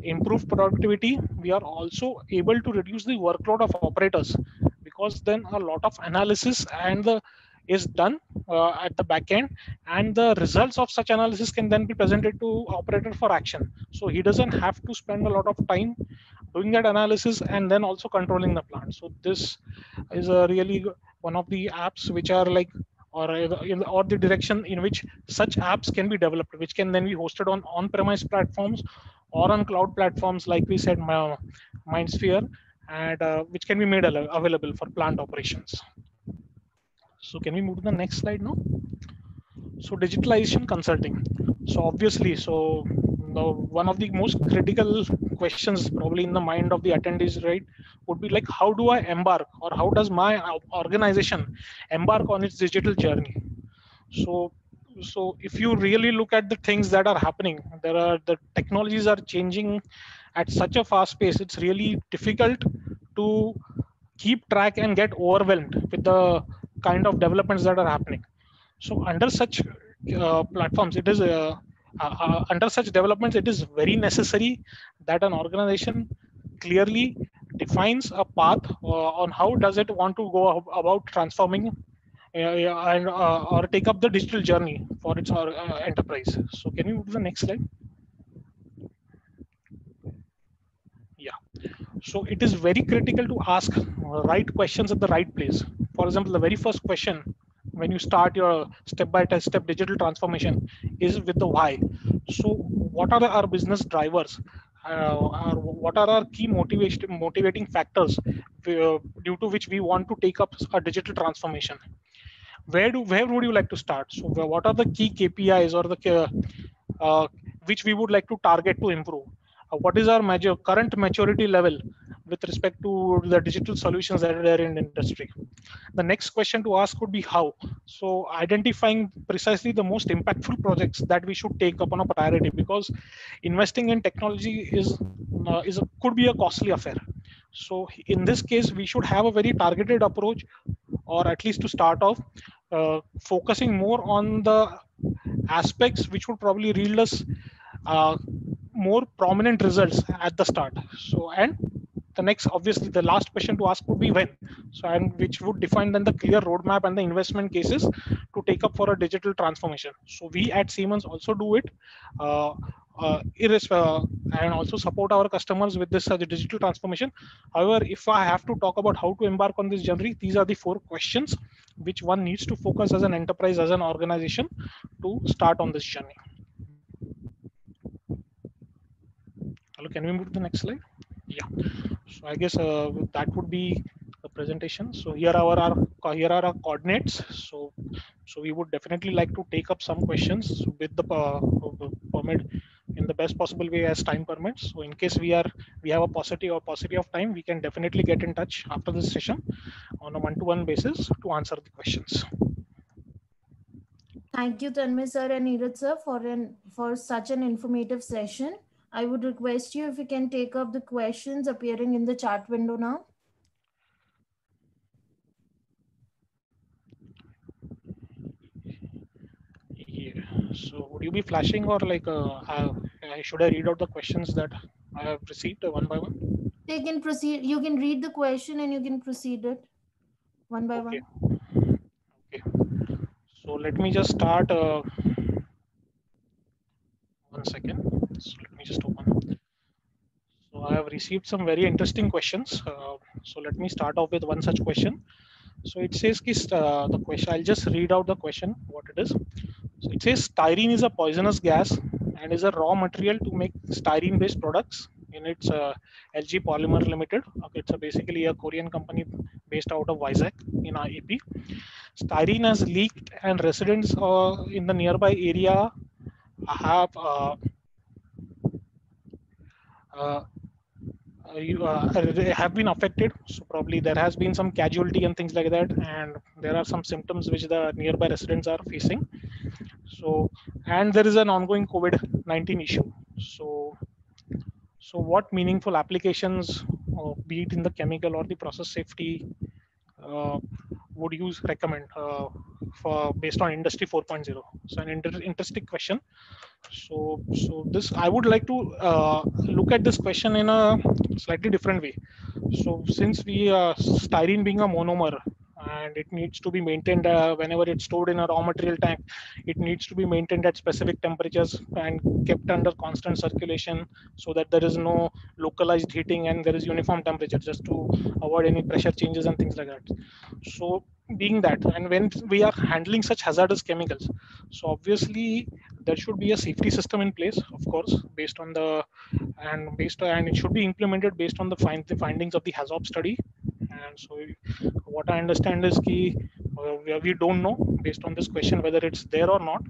improved productivity. We are also able to reduce the workload of operators because then a lot of analysis and the is done uh, at the back end and the results of such analysis can then be presented to operator for action so he doesn't have to spend a lot of time doing that analysis and then also controlling the plant. So this is a really one of the apps which are like or in or the direction in which such apps can be developed, which can then be hosted on on-premise platforms or on cloud platforms, like we said, MindSphere, and uh, which can be made available for plant operations. So can we move to the next slide now? So digitalization consulting. So obviously, so the, one of the most critical questions probably in the mind of the attendees, right, would be like, how do I embark or how does my organization embark on its digital journey? So so if you really look at the things that are happening there are the technologies are changing at such a fast pace it's really difficult to keep track and get overwhelmed with the kind of developments that are happening so under such uh, platforms it is uh, uh, uh under such developments it is very necessary that an organization clearly defines a path uh, on how does it want to go about transforming and uh, or take up the digital journey for its enterprise. So can you move to the next slide? Yeah. So it is very critical to ask right questions at the right place. For example, the very first question when you start your step-by-step digital transformation is with the why. So what are our business drivers? Uh, what are our key motivation motivating factors uh, due to which we want to take up a digital transformation where do where would you like to start so what are the key kpis or the uh, which we would like to target to improve uh, what is our major current maturity level with respect to the digital solutions that are in industry? The next question to ask would be how. So identifying precisely the most impactful projects that we should take up on a priority because investing in technology is uh, is a, could be a costly affair. So in this case we should have a very targeted approach or at least to start off uh, focusing more on the aspects which would probably yield us uh, more prominent results at the start. So, and the next, obviously, the last question to ask would be when. So, and which would define then the clear roadmap and the investment cases to take up for a digital transformation. So, we at Siemens also do it. Uh, uh, uh, and also support our customers with this uh, digital transformation. However, if I have to talk about how to embark on this journey, these are the four questions which one needs to focus as an enterprise, as an organization to start on this journey. Hello, can we move to the next slide? Yeah. So I guess uh, that would be the presentation. So here are our here are our coordinates. So so we would definitely like to take up some questions with the uh, permit in the best possible way as time permits. So in case we are we have a positive or positive of time, we can definitely get in touch after this session on a one-to-one basis to answer the questions. Thank you, Tanmay sir and Neeraj sir for an for such an informative session. I would request you if you can take up the questions appearing in the chat window now. So would you be flashing or like uh, uh, should I read out the questions that I have received one by one? They can proceed. You can read the question and you can proceed it one by okay. one. Okay. So let me just start. Uh, one second. So just open. So I have received some very interesting questions. Uh, so let me start off with one such question. So it says, uh, the question, I'll just read out the question, what it is. So it says styrene is a poisonous gas and is a raw material to make styrene based products in its uh, LG Polymer Limited. Okay, it's a basically a Korean company based out of Vizag in IEP. Styrene has leaked and residents uh, in the nearby area have uh, you uh, have been affected so probably there has been some casualty and things like that and there are some symptoms which the nearby residents are facing. So and there is an ongoing covid-19 issue. So so what meaningful applications uh, be it in the chemical or the process safety uh, would you recommend uh, for based on industry 4.0 so an inter interesting question. So so this i would like to uh, look at this question in a slightly different way. So since we uh, styrene being a monomer and it needs to be maintained uh, whenever it's stored in a raw material tank it needs to be maintained at specific temperatures and kept under constant circulation so that there is no localized heating and there is uniform temperature just to avoid any pressure changes and things like that. So being that and when we are handling such hazardous chemicals so obviously there should be a safety system in place of course based on the and based on, and it should be implemented based on the, find, the findings of the HAZOP study and so what i understand is key Uh, we, don't know based on this question whether it's there or not.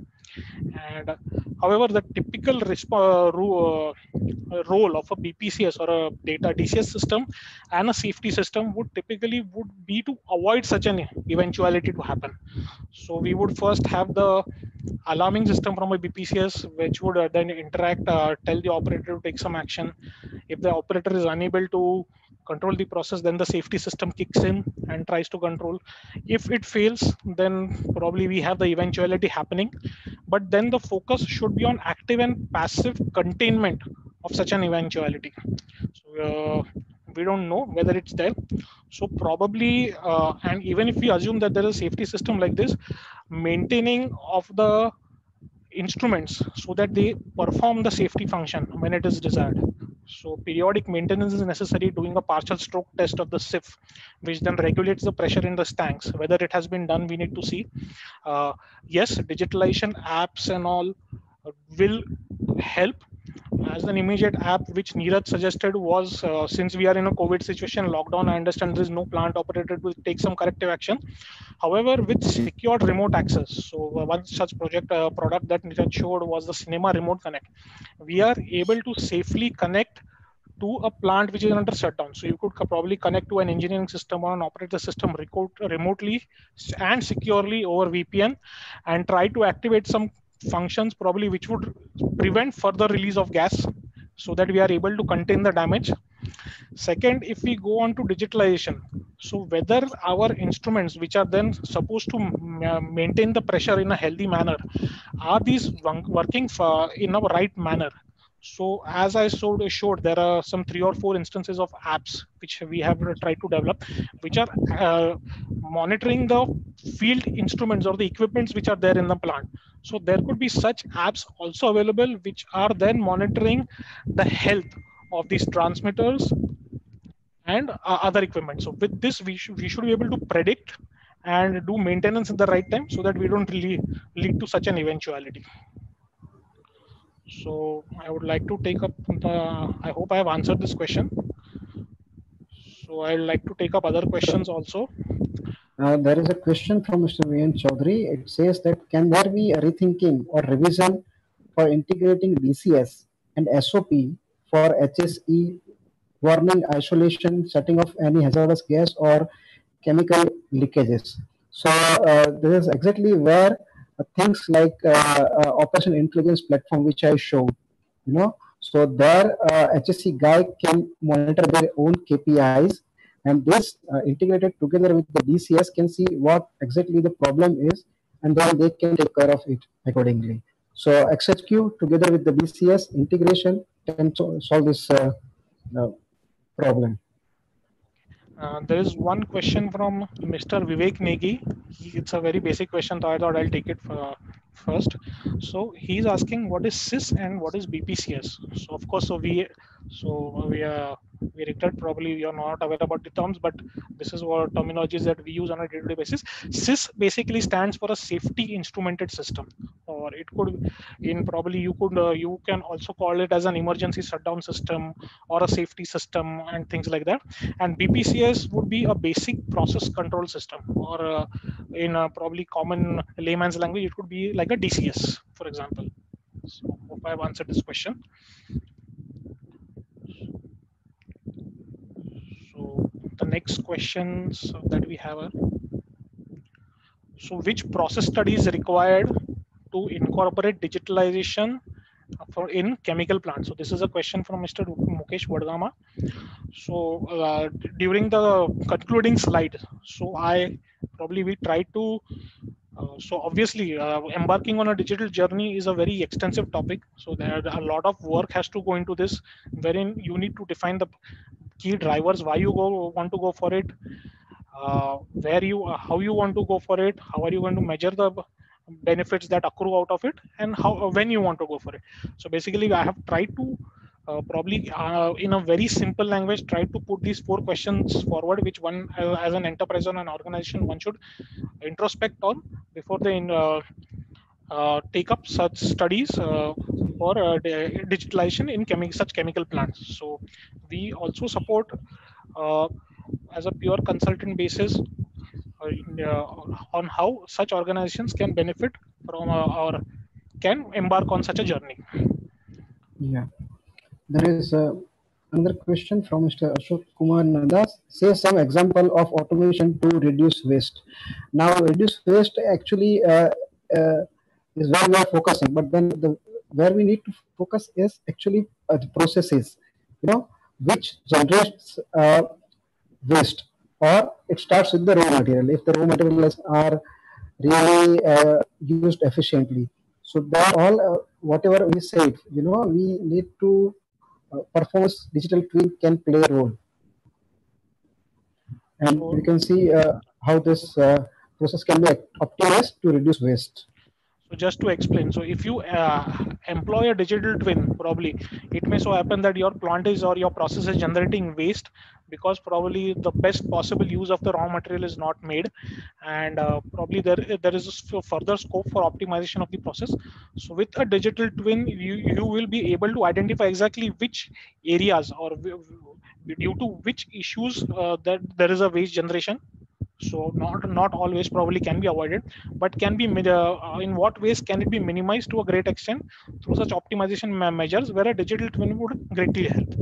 And uh, however, the typical resp- ro- role of a BPCS or a data DCS system and a safety system would typically would be to avoid such an eventuality to happen. So we would first have the alarming system from a BPCS, which would uh, then interact, uh, tell the operator to take some action. If the operator is unable to control the process, then the safety system kicks in and tries to control. If it fails, then probably we have the eventuality happening. But then the focus should be on active and passive containment of such an eventuality. So, uh, we don't know whether it's there so probably uh, and even if we assume that there is a safety system like this maintaining of the instruments so that they perform the safety function when it is desired so periodic maintenance is necessary doing a partial stroke test of the SIF, which then regulates the pressure in the tanks. Whether it has been done, we need to see. Uh, yes, digitalization apps and all will help, as an immediate app which Neeraj suggested was uh, since we are in a COVID situation, lockdown, I understand there is no plant operator to take some corrective action. However, with secured remote access, so uh, one such project uh, product that Neeraj showed was the SINEMA Remote Connect. We are able to safely connect to a plant which is under shutdown. So you could probably connect to an engineering system or an operator system remotely and securely over VPN and try to activate some functions probably which would prevent further release of gas so that we are able to contain the damage. Second if we go on to digitalization so whether our instruments which are then supposed to mm, uh, maintain the pressure in a healthy manner are these working in a right manner so as I showed, showed, there are some three or four instances of apps which we have tried to develop, which are uh, monitoring the field instruments or the equipments which are there in the plant. So there could be such apps also available, which are then monitoring the health of these transmitters and uh, other equipment. So with this, we, sh we should be able to predict and do maintenance in the right time so that we don't really lead to such an eventuality. So I would like to take up the, I hope I have answered this question. So I'd like to take up other questions also. Uh, there is a question from Mr. Vian Chaudhary. It says that can there be a rethinking or revision for integrating DCS and SOP for HSE warning, isolation, setting off any hazardous gas or chemical leakages? So uh, this is exactly where things like uh, uh, operation intelligence platform, which I showed, you know, so there HSE uh, guy can monitor their own KPIs and this integrated together with the DCS can see what exactly the problem is and then they can take care of it accordingly. So XHQ together with the DCS integration can solve this problem. Uh, there is one question from Mr. Vivek Negi. It's a very basic question, so I thought I'll take it for, first. So he's asking what is SIS and what is BPCS. So of course, so we so we are we regret probably you're not aware about the terms, but this is what terminologies that we use on a day-to-day basis. SIS basically stands for a safety instrumented system, or it could, in probably you could uh, you can also call it as an emergency shutdown system or a safety system and things like that. And BPCS would be a basic process control system, or uh, in probably common layman's language, it could be like a DCS, for example. So hope I've answered this question. So the next questions that we have are so which process study is required to incorporate digitalization for in chemical plants so this is a question from mr mukesh vadgama so uh, during the concluding slide so i probably we try to uh, so obviously uh, embarking on a digital journey is a very extensive topic. So there are a lot of work has to go into this wherein you need to define the key drivers why you go want to go for it uh, where you uh, how you want to go for it how are you going to measure the benefits that accrue out of it and how when you want to go for it. So basically i have tried to uh, probably uh, in a very simple language try to put these four questions forward which one uh, as an enterprise or an organization one should introspect on before they uh, take up such studies uh, for uh, digitalization in chemi such chemical plants. So we also support as a pure consultant basis uh, on how such organizations can benefit from uh, or can embark on such a journey. Yeah, there is uh, another question from Mr. Ashok Kumar Nanda. Say some example of automation to reduce waste. Now, reduce waste actually uh, uh, is where we are focusing, but then the where we need to focus is actually uh, the processes, you know, which generates uh, waste, or it starts with the raw material. If the raw materials are really uh, used efficiently, so that all uh, whatever we said, you know, we need to performance digital twin can play a role, and we can see uh, how this uh, process can be optimized to reduce waste. So just to explain, so if you uh, employ a digital twin, probably it may so happen that your plant is or your process is generating waste because probably the best possible use of the raw material is not made, and uh, probably there there is further scope for optimization of the process. So with a digital twin, you you will be able to identify exactly which areas or due to which issues uh, that there is a waste generation so not not always probably can be avoided but can be uh, in what ways can it be minimized to a great extent through such optimization measures where a digital twin would greatly help?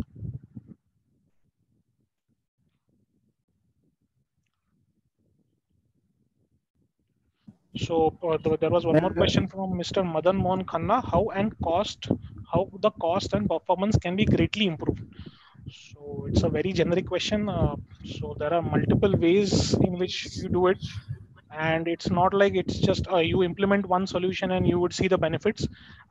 So uh, there was one more question from mr madan mohan khanna. How and cost how the cost and performance can be greatly improved so it's a very generic question. Uh, so there are multiple ways in which you do it. And it's not like it's just uh, you implement one solution and you would see the benefits.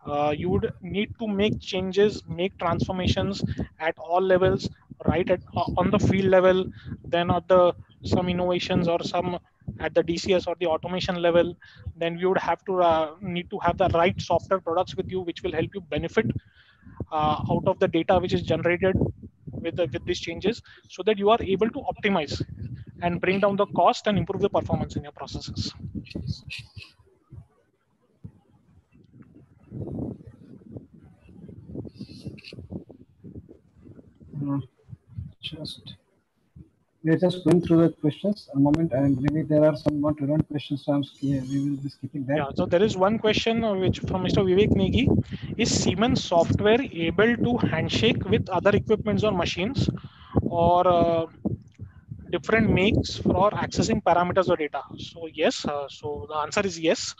Uh, you would need to make changes, make transformations at all levels, right at uh, on the field level, then at the some innovations or some at the DCS or the automation level. Then we would have to uh, need to have the right software products with you, which will help you benefit uh, out of the data which is generated with, the, with these changes so that you are able to optimize and bring down the cost and improve the performance in your processes. Uh, just we're just going through the questions. A moment and maybe there are some more relevant questions so we will be skipping that. Yeah so there is one question uh, which from mr vivek negi. Is siemens software able to handshake with other equipments or machines or uh, different makes for accessing parameters or data? So yes uh, so the answer is yes.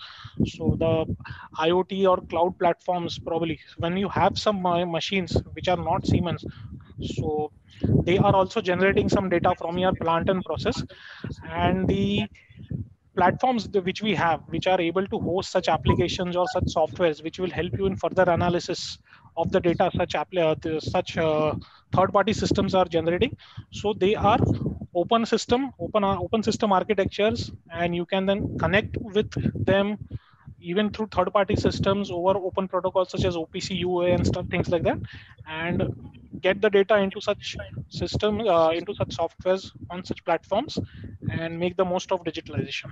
So the iot or cloud platforms probably when you have some uh, machines which are not siemens so they are also generating some data from your plant and process. And the platforms which we have which are able to host such applications or such softwares which will help you in further analysis of the data such uh, such uh, third party systems are generating. So they are open system open uh, open system architectures and you can then connect with them even through third party systems over open protocols such as opc ua and stuff things like that and get the data into such system uh, into such softwares on such platforms and make the most of digitalization.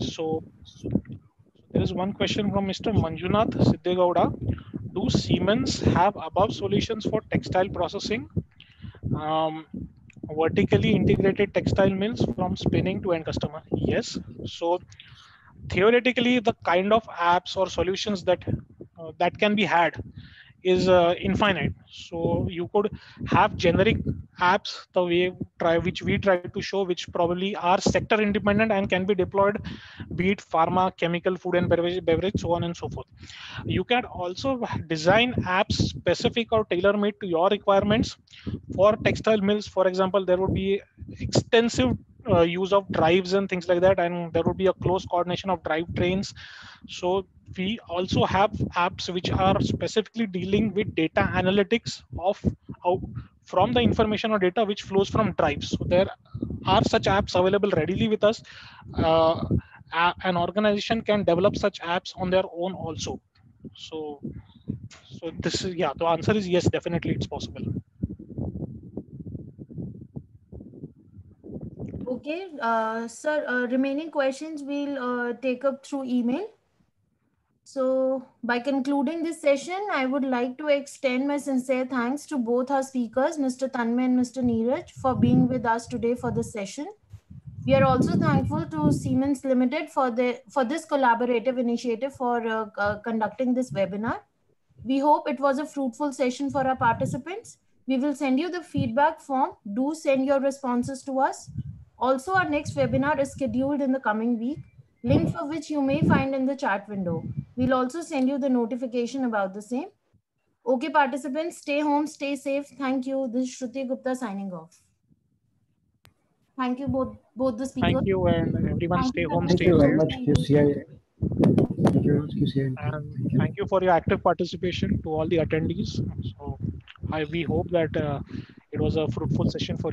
So there is one question from mr manjunath siddegowda do siemens have above solutions for textile processing um, vertically integrated textile mills from spinning to end customer. Yes. So theoretically the kind of apps or solutions that uh, that can be had is uh, infinite. So you could have generic apps the way try which we try to show which probably are sector independent and can be deployed be it pharma chemical food and beverage, beverage so on and so forth. You can also design apps specific or tailor made to your requirements. For textile mills for example there would be extensive uh, use of drives and things like that and there would be a close coordination of drive trains. So we also have apps which are specifically dealing with data analytics of from the information or data which flows from drives. So there are such apps available readily with us. Uh, an organization can develop such apps on their own also. So so this is yeah the answer is yes definitely it's possible Okay, uh, sir, uh, remaining questions we'll uh, take up through email. So by concluding this session, I would like to extend my sincere thanks to both our speakers, Mr. Tanmay and Mr. Neeraj, for being with us today for this session. We are also thankful to Siemens Limited for, the, for this collaborative initiative for uh, uh, conducting this webinar. We hope it was a fruitful session for our participants. We will send you the feedback form. Do send your responses to us. Also, our next webinar is scheduled in the coming week, link for which you may find in the chat window. We'll also send you the notification about the same. Okay, participants, stay home, stay safe. Thank you. This is Shruti Gupta signing off. Thank you both, both the speakers. Thank you, and everyone Thank stay you, home, Tanmay. Thank stay you very safe. much, QCI. Thank you, QCI. And Thank you. thank you for your active participation to all the attendees. So I, we hope that uh, it was a fruitful session for